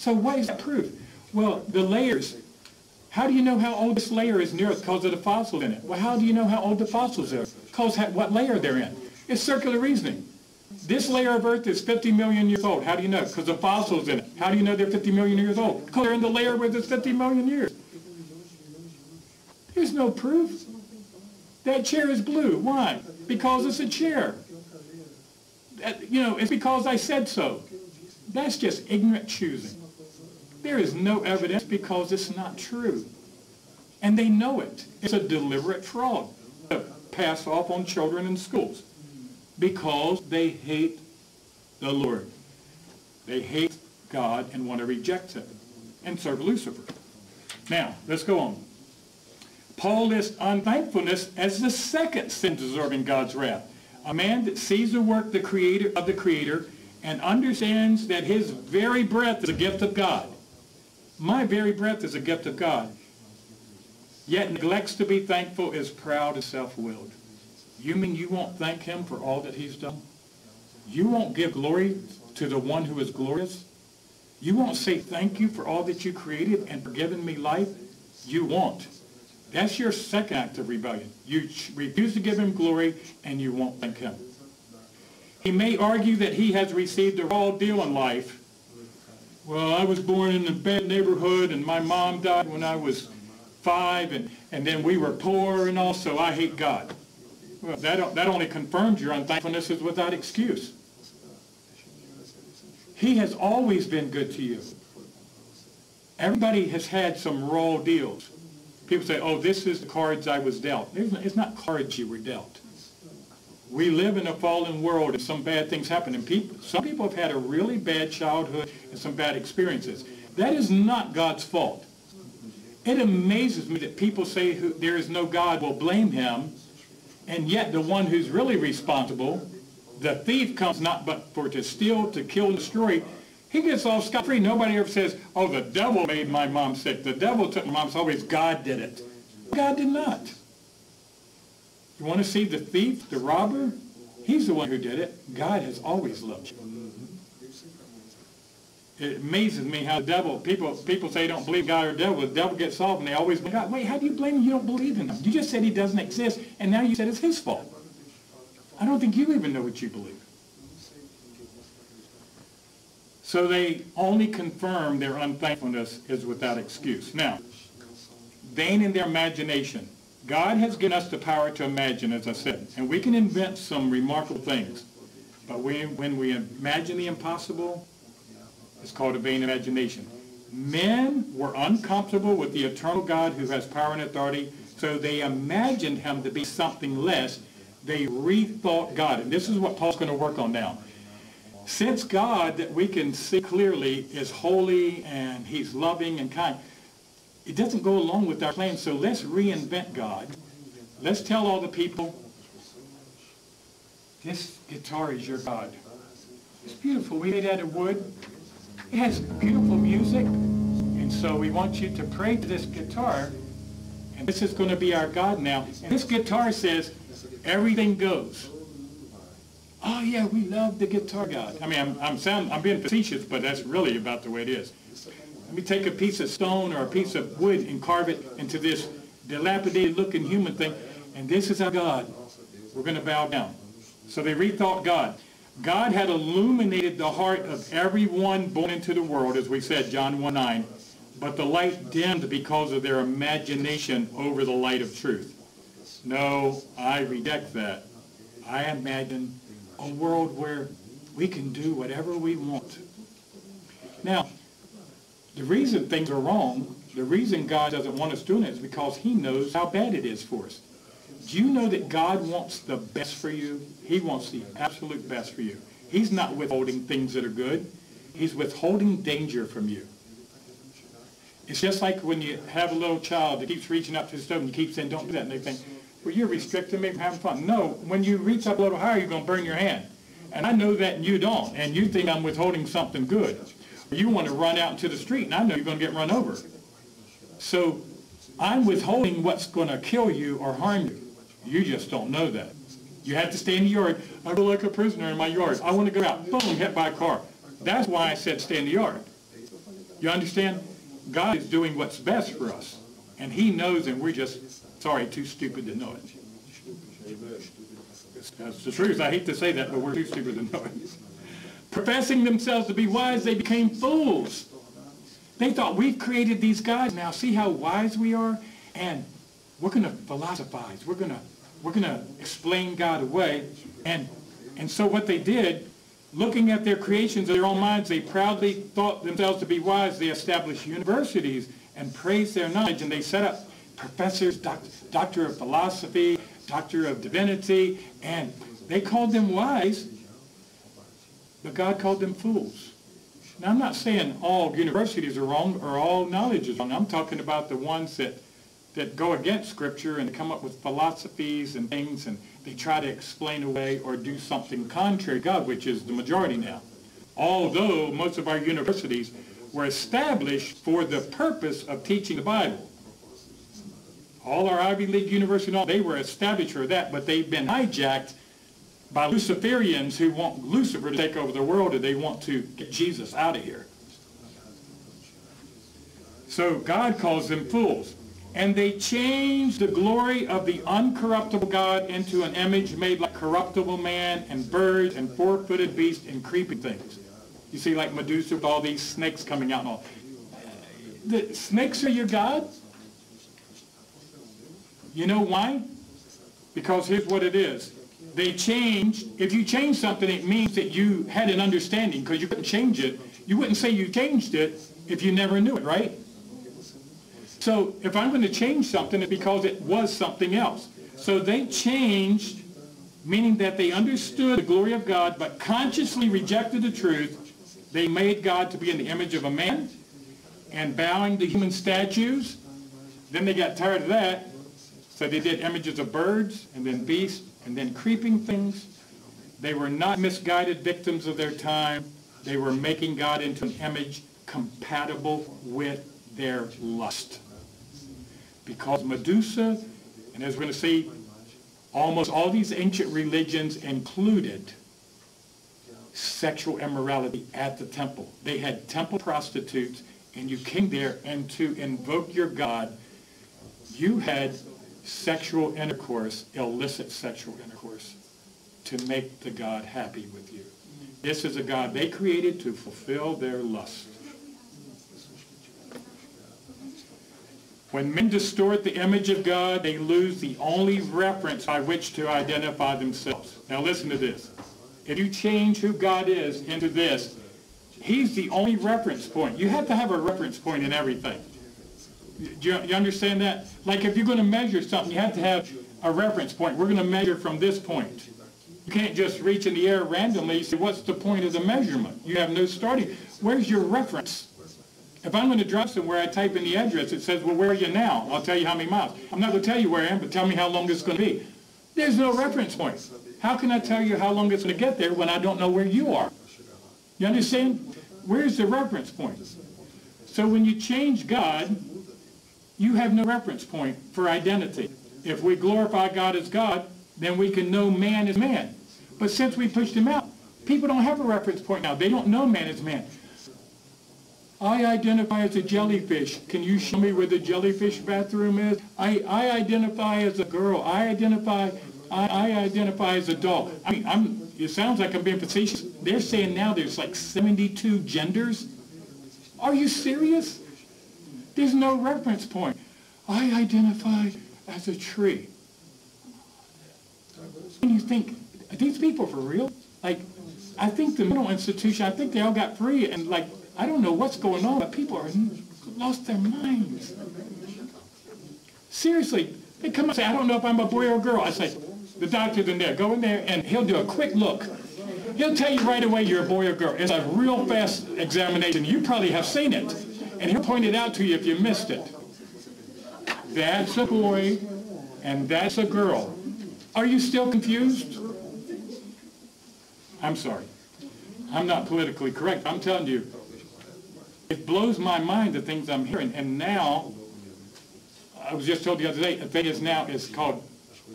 So what is that proof? Well, the layers. How do you know how old this layer is near Because of the fossils in it. Well, how do you know how old the fossils are? Because what layer they're in. It's circular reasoning. This layer of Earth is 50 million years old. How do you know? Because the fossils in it. How do you know they're 50 million years old? Because they're in the layer where there's 50 million years. There's no proof. That chair is blue. Why? Because it's a chair. That, you know, it's because I said so. That's just ignorant choosing. There is no evidence because it's not true. And they know it. It's a deliberate fraud to pass off on children in schools because they hate the Lord. They hate God and want to reject him and serve Lucifer. Now, let's go on. Paul lists unthankfulness as the second sin deserving God's wrath. A man that sees the work the creator of the Creator and understands that his very breath is a gift of God. My very breath is a gift of God. Yet neglects to be thankful is proud and self-willed. You mean you won't thank him for all that he's done? You won't give glory to the one who is glorious? You won't say thank you for all that you created and for giving me life? You won't. That's your second act of rebellion. You refuse to give him glory and you won't thank him. He may argue that he has received a raw deal in life. Well, I was born in a bad neighborhood and my mom died when I was five and, and then we were poor and also I hate God. Well, that, that only confirms your unthankfulness is without excuse. He has always been good to you. Everybody has had some raw deals. People say, oh, this is the cards I was dealt. It's not cards you were dealt. We live in a fallen world and some bad things happen. And people, some people have had a really bad childhood and some bad experiences. That is not God's fault. It amazes me that people say who, there is no God will blame him, and yet the one who's really responsible, the thief comes not but for to steal, to kill, and destroy. He gets all scot-free. Nobody ever says, oh, the devil made my mom sick. The devil took my mom. It's always God did it. God did not. You want to see the thief, the robber? He's the one who did it. God has always loved you. It amazes me how the devil, people people say they don't believe God or devil. The devil gets solved and they always blame God. Wait, how do you blame him? You don't believe in him. You just said he doesn't exist and now you said it's his fault. I don't think you even know what you believe. So they only confirm their unthankfulness is without excuse. Now, vain in their imagination. God has given us the power to imagine, as I said, and we can invent some remarkable things. But we, when we imagine the impossible, it's called a vain imagination. Men were uncomfortable with the eternal God who has power and authority, so they imagined him to be something less. They rethought God. And this is what Paul's going to work on now. Since God that we can see clearly is holy and he's loving and kind, it doesn't go along with our plan, so let's reinvent God. Let's tell all the people, this guitar is your God. It's beautiful. We made out of wood. It has beautiful music. And so we want you to pray to this guitar. And this is going to be our God now. And this guitar says, everything goes. Oh yeah, we love the guitar God. I mean, I'm, I'm, sound, I'm being facetious, but that's really about the way it is. Let me take a piece of stone or a piece of wood and carve it into this dilapidated looking human thing, and this is our God. We're going to bow down. So they rethought God. God had illuminated the heart of everyone born into the world, as we said, John 1 9, but the light dimmed because of their imagination over the light of truth. No, I reject that. I imagine a world where we can do whatever we want. Now, the reason things are wrong, the reason God doesn't want us doing it is because he knows how bad it is for us. Do you know that God wants the best for you? He wants the absolute best for you. He's not withholding things that are good. He's withholding danger from you. It's just like when you have a little child that keeps reaching up to the stove and you keep saying, don't do that. And they think, well, you're restricting me from having fun. No, when you reach up a little higher, you're going to burn your hand. And I know that and you don't. And you think I'm withholding something good. You want to run out into the street and I know you're going to get run over. So I'm withholding what's going to kill you or harm you. You just don't know that. You have to stay in the yard. I feel like a prisoner in my yard. I want to go out. Boom, hit by a car. That's why I said stay in the yard. You understand? God is doing what's best for us. And he knows and we're just, sorry, too stupid to know it. That's the truth. I hate to say that, but we're too stupid to know it. Professing themselves to be wise, they became fools. They thought we've created these gods. Now see how wise we are? And we're going to philosophize. We're going to we're going to explain God away. And and so what they did, looking at their creations of their own minds, they proudly thought themselves to be wise. They established universities and praised their knowledge. And they set up professors, doc, doctor of philosophy, doctor of divinity, and they called them wise, but God called them fools. Now, I'm not saying all universities are wrong or all knowledge is wrong. I'm talking about the ones that, that go against Scripture and come up with philosophies and things, and they try to explain away or do something contrary to God, which is the majority now. Although most of our universities were established for the purpose of teaching the Bible. All our Ivy League universities, they were established for that, but they've been hijacked by Luciferians who want Lucifer to take over the world and they want to get Jesus out of here. So God calls them fools. And they change the glory of the uncorruptible God into an image made like corruptible man and birds and four-footed beasts and creeping things. You see like Medusa with all these snakes coming out and all. The snakes are your God? You know why? Because here's what it is. They changed, if you change something, it means that you had an understanding because you couldn't change it. You wouldn't say you changed it if you never knew it, right? So if I'm going to change something, it's because it was something else. So they changed, meaning that they understood the glory of God, but consciously rejected the truth. They made God to be in the image of a man and bowing to human statues. Then they got tired of that, so they did images of birds and then beasts and then creeping things. They were not misguided victims of their time. They were making God into an image compatible with their lust. Because Medusa, and as we're going to see, almost all these ancient religions included sexual immorality at the temple. They had temple prostitutes, and you came there, and to invoke your God, you had sexual intercourse, illicit sexual intercourse, to make the God happy with you. This is a God they created to fulfill their lust. When men distort the image of God, they lose the only reference by which to identify themselves. Now listen to this. If you change who God is into this, he's the only reference point. You have to have a reference point in everything. Do you, you understand that? Like if you're going to measure something, you have to have a reference point. We're going to measure from this point. You can't just reach in the air randomly say, what's the point of the measurement? You have no starting. Where's your reference? If I'm going to drive somewhere, I type in the address. It says, well, where are you now? I'll tell you how many miles. I'm not going to tell you where I am, but tell me how long it's going to be. There's no reference point. How can I tell you how long it's going to get there when I don't know where you are? You understand? Where's the reference point? So when you change God, you have no reference point for identity. If we glorify God as God, then we can know man as man. But since we pushed him out, people don't have a reference point now. They don't know man as man. I identify as a jellyfish. Can you show me where the jellyfish bathroom is? I, I identify as a girl. I identify I, I identify as a dog. I mean, I'm, it sounds like I'm being facetious. They're saying now there's like 72 genders. Are you serious? There's no reference point. I identify as a tree. And you think, these people for real? Like, I think the mental institution, I think they all got free and like I don't know what's going on, but people are lost their minds. Seriously, they come and say, I don't know if I'm a boy or a girl. I say, the doctor's in there. Go in there and he'll do a quick look. He'll tell you right away you're a boy or girl. It's a real fast examination. You probably have seen it. And he'll point it out to you if you missed it. That's a boy and that's a girl. Are you still confused? I'm sorry. I'm not politically correct. I'm telling you, it blows my mind the things I'm hearing. And now, I was just told the other day, a thing is now is called,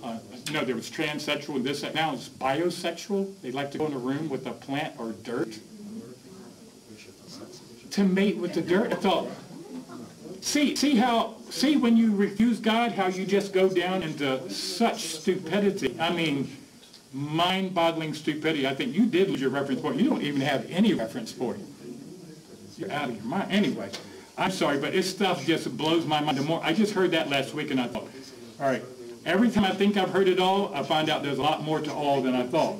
uh, know, there was transsexual and this, now it's biosexual. They like to go in a room with a plant or dirt to mate with the dirt. I thought, see, see how, see when you refuse God, how you just go down into such stupidity. I mean, mind-boggling stupidity. I think you did lose your reference point. You don't even have any reference point. You're out of your mind. Anyway, I'm sorry, but this stuff just blows my mind. The more I just heard that last week, and I thought, all right, every time I think I've heard it all, I find out there's a lot more to all than I thought.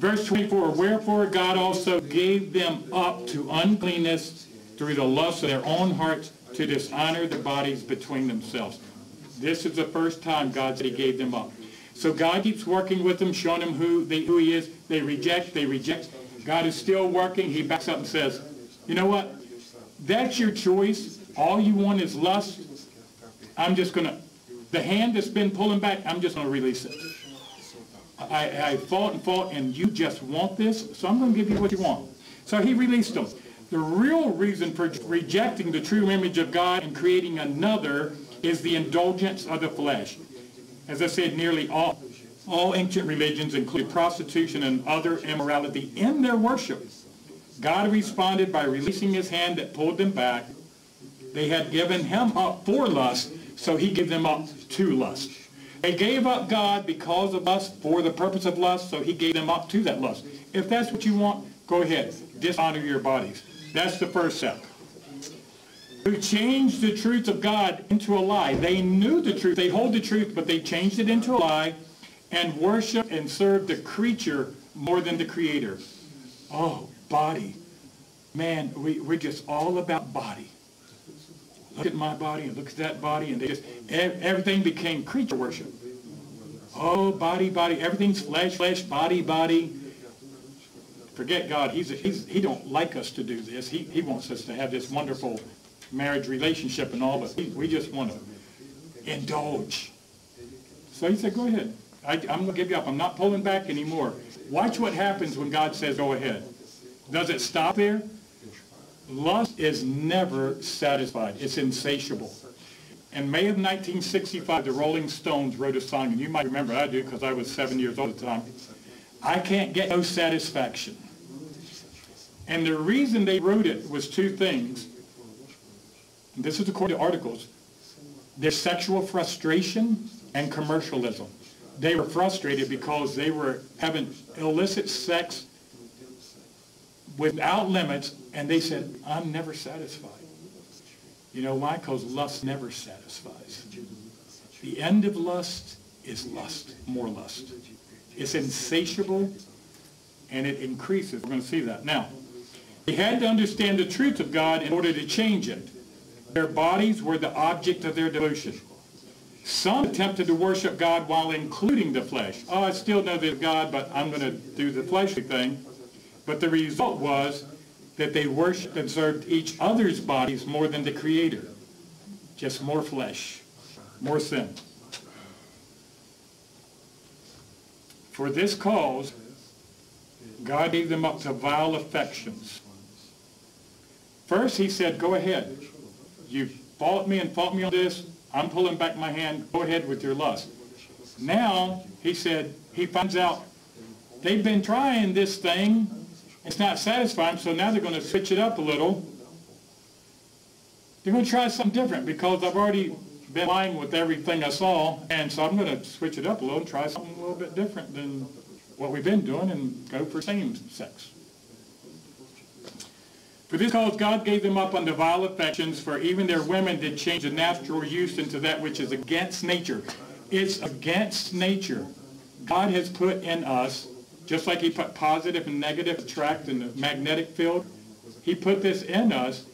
Verse 24, Wherefore God also gave them up to uncleanness through the lust of their own hearts to dishonor the bodies between themselves. This is the first time God said he gave them up. So God keeps working with them, showing them who, they, who he is. They reject, they reject. God is still working. He backs up and says, you know what? That's your choice. All you want is lust. I'm just going to, the hand that's been pulling back, I'm just going to release it. I, I fought and fought, and you just want this, so I'm going to give you what you want. So he released them. The real reason for rejecting the true image of God and creating another is the indulgence of the flesh. As I said, nearly all, all ancient religions include prostitution and other immorality in their worship. God responded by releasing his hand that pulled them back. They had given him up for lust, so he gave them up to lust. They gave up God because of lust for the purpose of lust, so he gave them up to that lust. If that's what you want, go ahead. Dishonor your bodies. That's the first step. Who changed the truth of God into a lie. They knew the truth. They hold the truth, but they changed it into a lie and worship and serve the creature more than the creator. Oh, body. Man, we, we're just all about body. Look at my body and look at that body, and they just everything became creature worship. Oh, body, body, everything's flesh, flesh, body, body. Forget God. He's, a, he's he don't like us to do this. He he wants us to have this wonderful marriage relationship and all, but we, we just want to indulge. So he said, go ahead. I, I'm going to give you up. I'm not pulling back anymore. Watch what happens when God says go ahead. Does it stop there? Lust is never satisfied. It's insatiable. In May of 1965, the Rolling Stones wrote a song, and you might remember, I do because I was seven years old at the time. I can't get no satisfaction. And the reason they wrote it was two things. This is according to articles. Their sexual frustration and commercialism. They were frustrated because they were having illicit sex without limits, and they said, I'm never satisfied. You know why? Because lust never satisfies. The end of lust is lust, more lust. It's insatiable, and it increases. We're going to see that. Now, they had to understand the truth of God in order to change it. Their bodies were the object of their devotion. Some attempted to worship God while including the flesh. Oh, I still know there's God, but I'm going to do the fleshly thing. But the result was that they worshiped and served each other's bodies more than the Creator. Just more flesh, more sin. For this cause, God gave them up to vile affections. First, he said, go ahead. You fought me and fought me on this. I'm pulling back my hand. Go ahead with your lust. Now, he said, he finds out they've been trying this thing it's not satisfying, so now they're going to switch it up a little. They're going to try something different because I've already been lying with everything I saw, and so I'm going to switch it up a little and try something a little bit different than what we've been doing and go for same sex. For this cause God gave them up unto vile affections, for even their women did change the natural use into that which is against nature. It's against nature. God has put in us just like he put positive and negative attract in the magnetic field, he put this in us.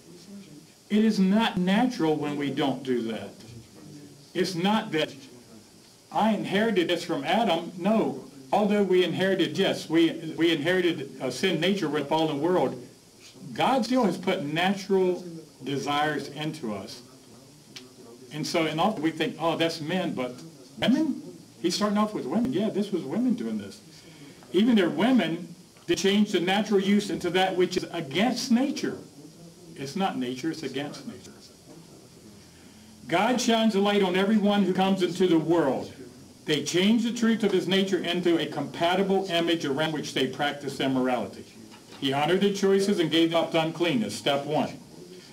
It is not natural when we don't do that. It's not that I inherited this from Adam. No. Although we inherited, yes, we, we inherited a sin nature with fallen world. God still has put natural desires into us. And so, and often we think, oh, that's men, but women? He's starting off with women. Yeah, this was women doing this. Even their women, they change the natural use into that which is against nature. It's not nature, it's against nature. God shines a light on everyone who comes into the world. They change the truth of his nature into a compatible image around which they practice immorality. He honored their choices and gave up to uncleanness, step one.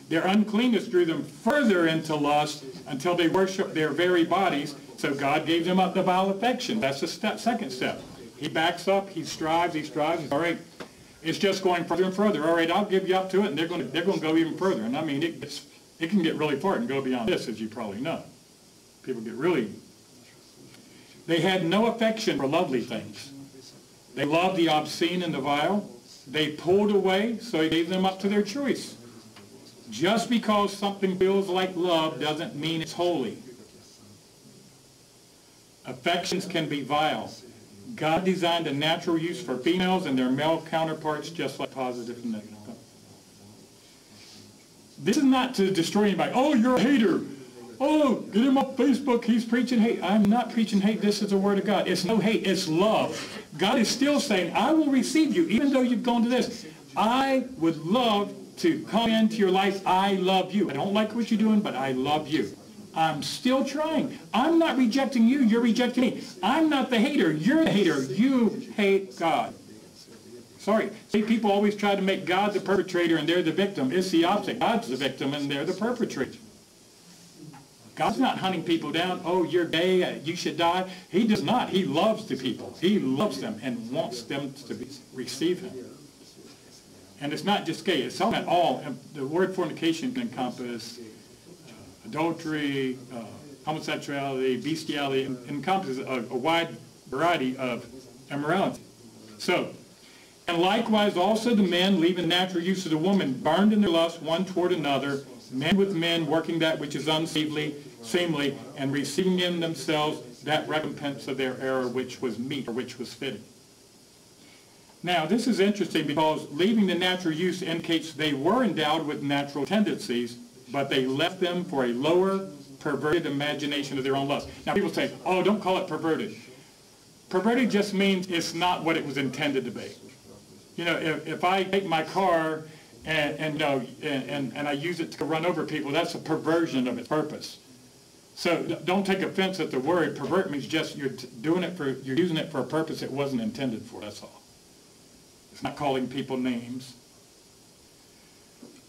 Their uncleanness drew them further into lust until they worshiped their very bodies, so God gave them up to vile affection. That's the step, second step. He backs up, he strives, he strives. All right, it's just going further and further. All right, I'll give you up to it, and they're going to, they're going to go even further. And I mean, it, gets, it can get really far and go beyond this, as you probably know. People get really... They had no affection for lovely things. They loved the obscene and the vile. They pulled away, so he gave them up to their choice. Just because something feels like love doesn't mean it's holy. Affections can be vile. God designed a natural use for females and their male counterparts just like positive and negative. This is not to destroy anybody. Oh, you're a hater. Oh, get him off Facebook. He's preaching hate. I'm not preaching hate. This is the word of God. It's no hate. It's love. God is still saying, I will receive you, even though you've gone to this. I would love to come into your life. I love you. I don't like what you're doing, but I love you. I'm still trying. I'm not rejecting you. You're rejecting me. I'm not the hater. You're the hater. You hate God. Sorry. See, people always try to make God the perpetrator and they're the victim. It's the opposite. God's the victim and they're the perpetrator. God's not hunting people down. Oh, you're gay. Uh, you should die. He does not. He loves the people. He loves them and wants them to be, receive him. And it's not just gay. It's all, all. The word fornication can encompass adultery, uh, homosexuality, bestiality, encompasses a, a wide variety of immorality. So, and likewise also the men, leaving natural use of the woman, burned in their lust one toward another, men with men working that which is unseemly, seemly, and receiving in themselves that recompense of their error which was meet, or which was fitting. Now, this is interesting because leaving the natural use indicates they were endowed with natural tendencies, but they left them for a lower, perverted imagination of their own lust. Now people say, oh, don't call it perverted. Perverted just means it's not what it was intended to be. You know, if, if I take my car and, and, know, and, and, and I use it to run over people, that's a perversion of its purpose. So don't take offense at the word. Pervert means just you're doing it for, you're using it for a purpose it wasn't intended for, that's all. It's not calling people names.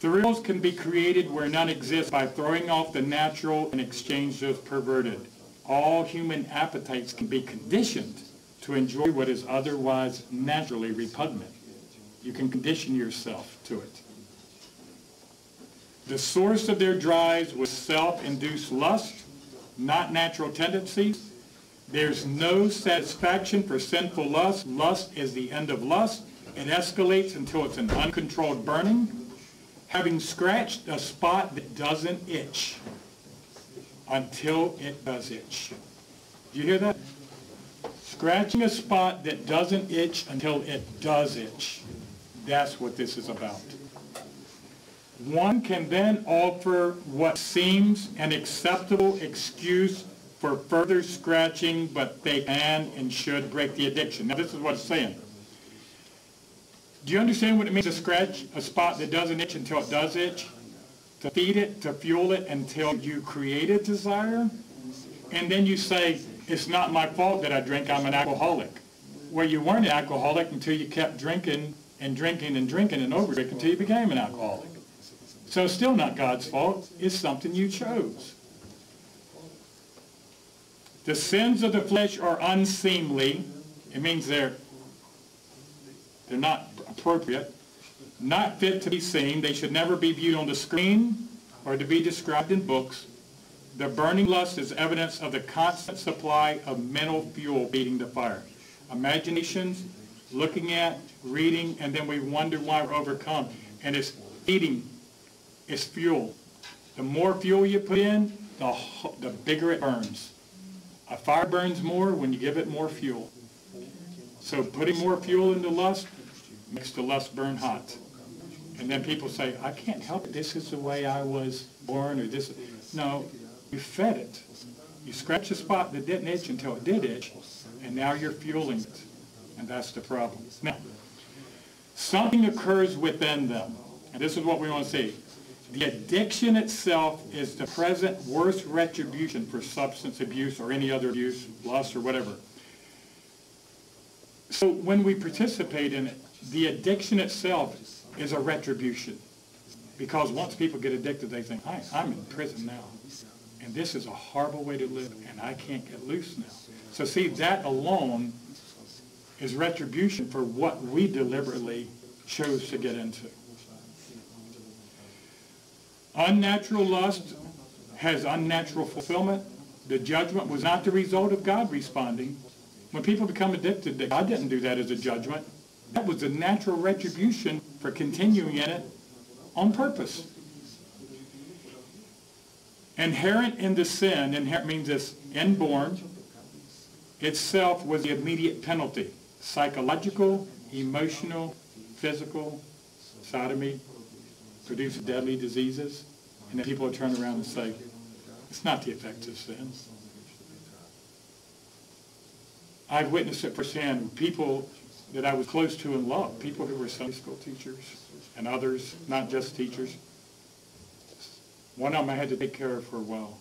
Thrills can be created where none exist by throwing off the natural and exchange those perverted. All human appetites can be conditioned to enjoy what is otherwise naturally repugnant. You can condition yourself to it. The source of their drives was self-induced lust, not natural tendencies. There's no satisfaction for sinful lust. Lust is the end of lust. It escalates until it's an uncontrolled burning having scratched a spot that doesn't itch until it does itch. Do you hear that? Scratching a spot that doesn't itch until it does itch. That's what this is about. One can then offer what seems an acceptable excuse for further scratching, but they can and should break the addiction. Now this is what it's saying. Do you understand what it means to scratch a spot that doesn't itch until it does itch? To feed it, to fuel it until you create a desire? And then you say, it's not my fault that I drink, I'm an alcoholic. Well, you weren't an alcoholic until you kept drinking and drinking and drinking and overdrinking until you became an alcoholic. So it's still not God's fault. It's something you chose. The sins of the flesh are unseemly. It means they're, they're not appropriate, not fit to be seen. They should never be viewed on the screen or to be described in books. The burning lust is evidence of the constant supply of mental fuel feeding the fire. Imaginations, looking at, reading, and then we wonder why we're overcome. And it's feeding, it's fuel. The more fuel you put in, the, the bigger it burns. A fire burns more when you give it more fuel. So putting more fuel into lust makes the lust burn hot. And then people say, I can't help it. This is the way I was born or this. No, you fed it. You scratched a spot that didn't itch until it did itch, and now you're fueling it. And that's the problem. Now, something occurs within them. And this is what we want to see. The addiction itself is the present worst retribution for substance abuse or any other abuse, lust or whatever. So when we participate in it, the addiction itself is a retribution. Because once people get addicted, they think, I'm in prison now. And this is a horrible way to live, and I can't get loose now. So see, that alone is retribution for what we deliberately chose to get into. Unnatural lust has unnatural fulfillment. The judgment was not the result of God responding. When people become addicted, God didn't do that as a judgment. That was a natural retribution for continuing in it on purpose. Inherent in the sin, inherent means it's inborn, itself was the immediate penalty. Psychological, emotional, physical, sodomy, produce deadly diseases. And then people turn around and say, it's not the effects of sin. I've witnessed it firsthand. People that I was close to and loved, people who were Sunday school teachers and others, not just teachers. One of them I had to take care of for a while.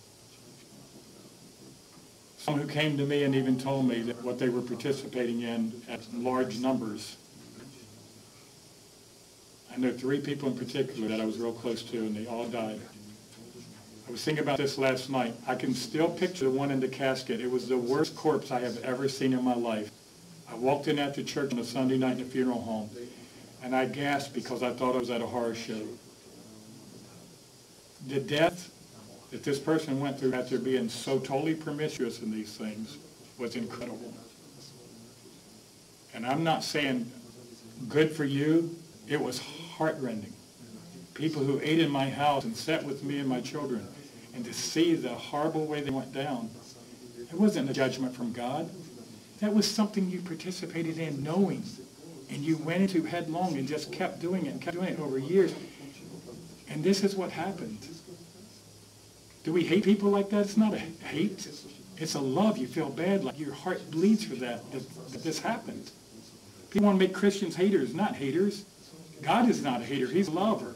Some who came to me and even told me that what they were participating in at large numbers I know three people in particular that I was real close to, and they all died. I was thinking about this last night. I can still picture the one in the casket. It was the worst corpse I have ever seen in my life. I walked in at the church on a Sunday night in a funeral home, and I gasped because I thought I was at a horror show. The death that this person went through after being so totally promiscuous in these things was incredible. And I'm not saying good for you. It was heartrending. People who ate in my house and sat with me and my children, and to see the horrible way they went down, it wasn't a judgment from God. That was something you participated in knowing. And you went into headlong and just kept doing it and kept doing it over years. And this is what happened. Do we hate people like that? It's not a hate. It's a love. You feel bad, like your heart bleeds for that, that, that this happened. People want to make Christians haters, not haters. God is not a hater. He's a lover.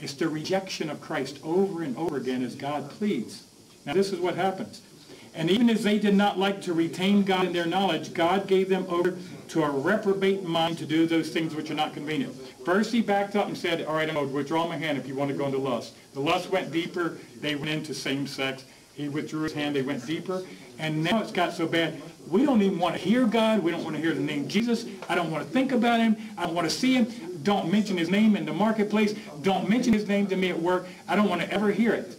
It's the rejection of Christ over and over again as God pleads. Now this is what happens. And even as they did not like to retain God in their knowledge, God gave them over to a reprobate mind to do those things which are not convenient. First he backed up and said, all right, I'll withdraw my hand if you want to go into lust. The lust went deeper. They went into same sex. He withdrew his hand. They went deeper. And now it's got so bad, we don't even want to hear God. We don't want to hear the name Jesus. I don't want to think about him. I don't want to see him. Don't mention his name in the marketplace. Don't mention his name to me at work. I don't want to ever hear it.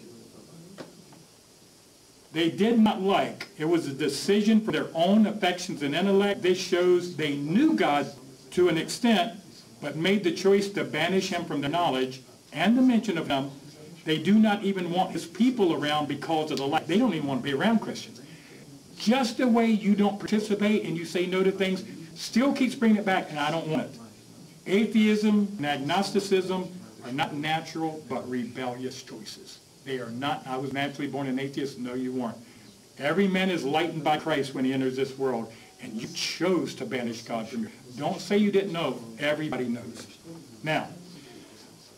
They did not like. It was a decision for their own affections and intellect. This shows they knew God to an extent, but made the choice to banish him from their knowledge and the mention of him. They do not even want his people around because of the light. They don't even want to be around Christians. Just the way you don't participate and you say no to things still keeps bringing it back, and I don't want it. Atheism and agnosticism are not natural but rebellious choices. They are not, I was naturally born an atheist. No, you weren't. Every man is lightened by Christ when he enters this world, and you chose to banish God from you. Don't say you didn't know. Everybody knows. Now,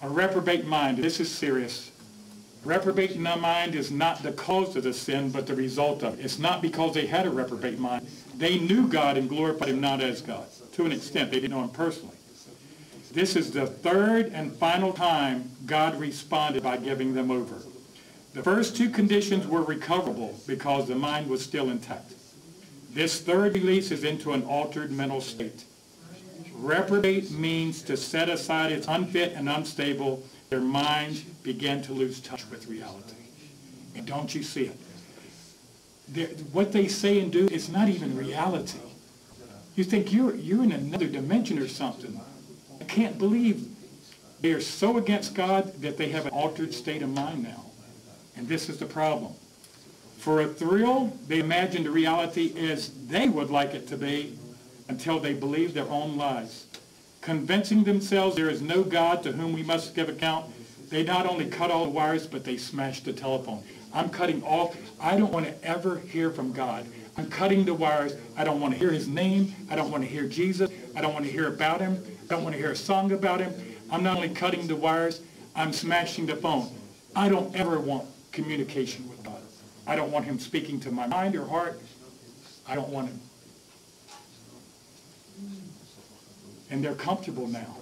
a reprobate mind, this is serious. Reprobate mind is not the cause of the sin, but the result of it. It's not because they had a reprobate mind. They knew God and glorified him not as God. To an extent, they didn't know him personally. This is the third and final time God responded by giving them over. The first two conditions were recoverable because the mind was still intact. This third release is into an altered mental state. Reprobate means to set aside its unfit and unstable. Their minds begin to lose touch with reality. And don't you see it? They're, what they say and do is not even reality. You think you're, you're in another dimension or something I can't believe they are so against God that they have an altered state of mind now. And this is the problem. For a thrill, they imagine the reality as they would like it to be until they believe their own lies. convincing themselves there is no God to whom we must give account, they not only cut all the wires, but they smashed the telephone. I'm cutting off. I don't want to ever hear from God. I'm cutting the wires. I don't want to hear his name. I don't want to hear Jesus. I don't want to hear about him. I don't want to hear a song about him. I'm not only cutting the wires, I'm smashing the phone. I don't ever want communication with God. I don't want him speaking to my mind or heart. I don't want him. And they're comfortable now.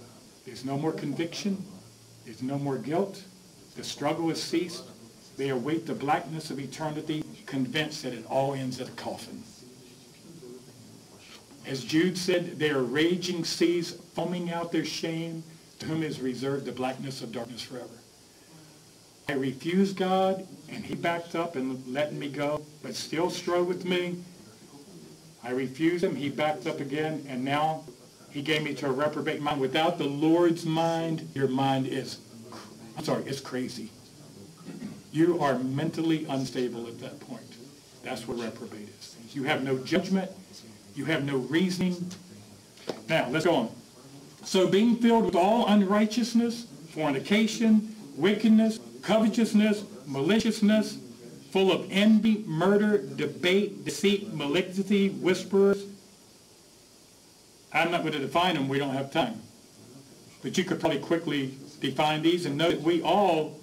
There's no more conviction. There's no more guilt. The struggle has ceased. They await the blackness of eternity, convinced that it all ends at a coffin. As Jude said, they are raging seas, foaming out their shame, to whom is reserved the blackness of darkness forever. I refused God, and he backed up and let me go, but still strove with me. I refused him, he backed up again, and now he gave me to a reprobate mind. Without the Lord's mind, your mind is, I'm sorry, it's crazy. You are mentally unstable at that point. That's what reprobate is. You have no judgment. You have no reasoning. Now, let's go on. So being filled with all unrighteousness, fornication, wickedness, covetousness, maliciousness, full of envy, murder, debate, deceit, malignity, whisperers. I'm not going to define them. We don't have time. But you could probably quickly define these and know that we all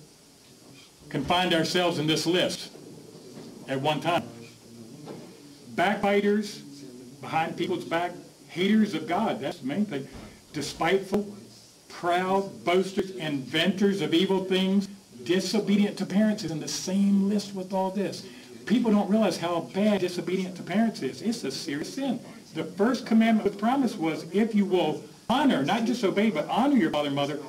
can find ourselves in this list at one time. Backbiters, behind people's back, haters of God, that's the main thing. Despiteful, proud, boasters, inventors of evil things, disobedient to parents is in the same list with all this. People don't realize how bad disobedient to parents is. It's a serious sin. The first commandment with promise was if you will honor, not just obey, but honor your father and mother,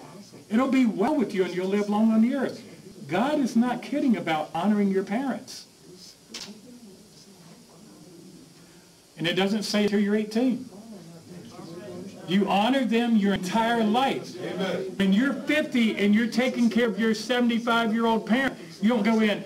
it'll be well with you and you'll live long on the earth. God is not kidding about honoring your parents. And it doesn't say until you're 18. You honor them your entire life. Amen. When you're 50 and you're taking care of your 75-year-old parent, you don't go in,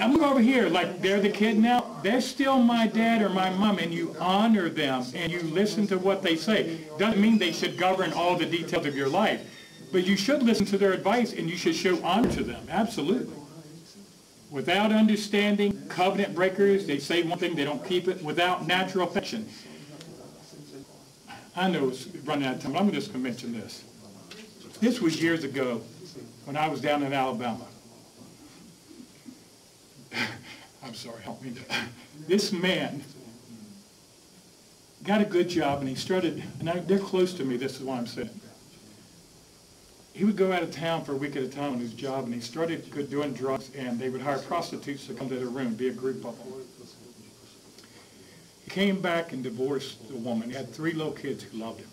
I'm going over here, like they're the kid now. They're still my dad or my mom, and you honor them, and you listen to what they say. Doesn't mean they should govern all the details of your life. But you should listen to their advice, and you should show honor to them. Absolutely. Without understanding, covenant breakers, they say one thing, they don't keep it. Without natural affection. I know it's running out of time, but I'm just going to mention this. This was years ago when I was down in Alabama. I'm sorry, help me. This man got a good job and he started, and I, they're close to me, this is what I'm saying. He would go out of town for a week at a time on his job and he started doing drugs and they would hire prostitutes to come to their room, be a group of them. Came back and divorced the woman. He had three little kids who loved him.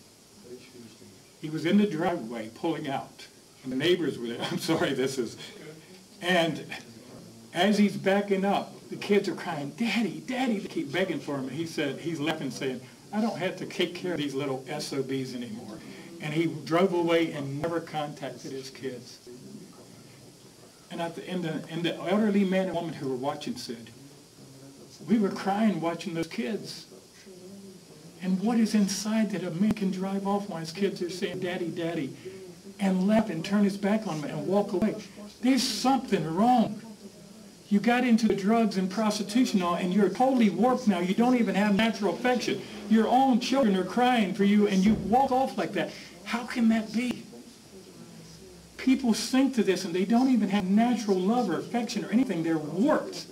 He was in the driveway pulling out, and the neighbors were there. I'm sorry, this is. And as he's backing up, the kids are crying, Daddy, Daddy. They keep begging for him. And he said, he's laughing, saying, I don't have to take care of these little SOBs anymore. And he drove away and never contacted his kids. And, at the, and, the, and the elderly man and woman who were watching said, we were crying watching those kids. And what is inside that a man can drive off while his kids are saying, Daddy, Daddy, and laugh and turn his back on me and walk away? There's something wrong. You got into the drugs and prostitution and you're totally warped now. You don't even have natural affection. Your own children are crying for you and you walk off like that. How can that be? People sink to this and they don't even have natural love or affection or anything. They're warped.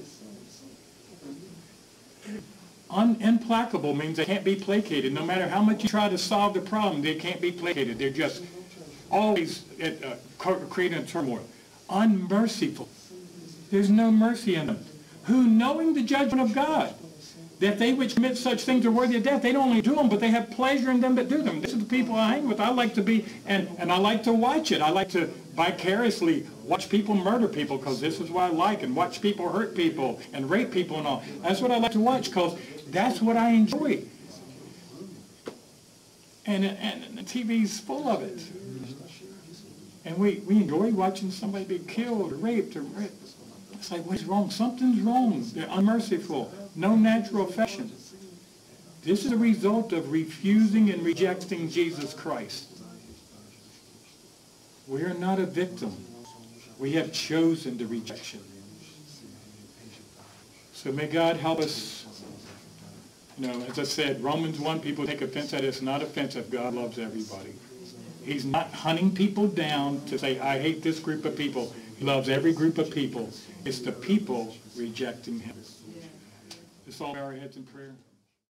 Un implacable means they can't be placated. No matter how much you try to solve the problem, they can't be placated. They're just always uh, creating a turmoil. Unmerciful. There's no mercy in them. Who, knowing the judgment of God, that they which commit such things are worthy of death, they don't only do them, but they have pleasure in them that do them. This is the people I hang with. I like to be, and, and I like to watch it. I like to vicariously watch people murder people because this is what I like, and watch people hurt people and rape people and all. That's what I like to watch because that's what I enjoy. And, and the TV's full of it. And we, we enjoy watching somebody be killed or raped or raped. It's like, what's wrong? Something's wrong. They're unmerciful. No natural affection. This is a result of refusing and rejecting Jesus Christ. We are not a victim. We have chosen the rejection. So may God help us. You know, as I said, Romans 1, people take offense at it. It's not offensive. God loves everybody. He's not hunting people down to say, I hate this group of people. He loves every group of people. It's the people rejecting him. Let's all bow our heads in prayer.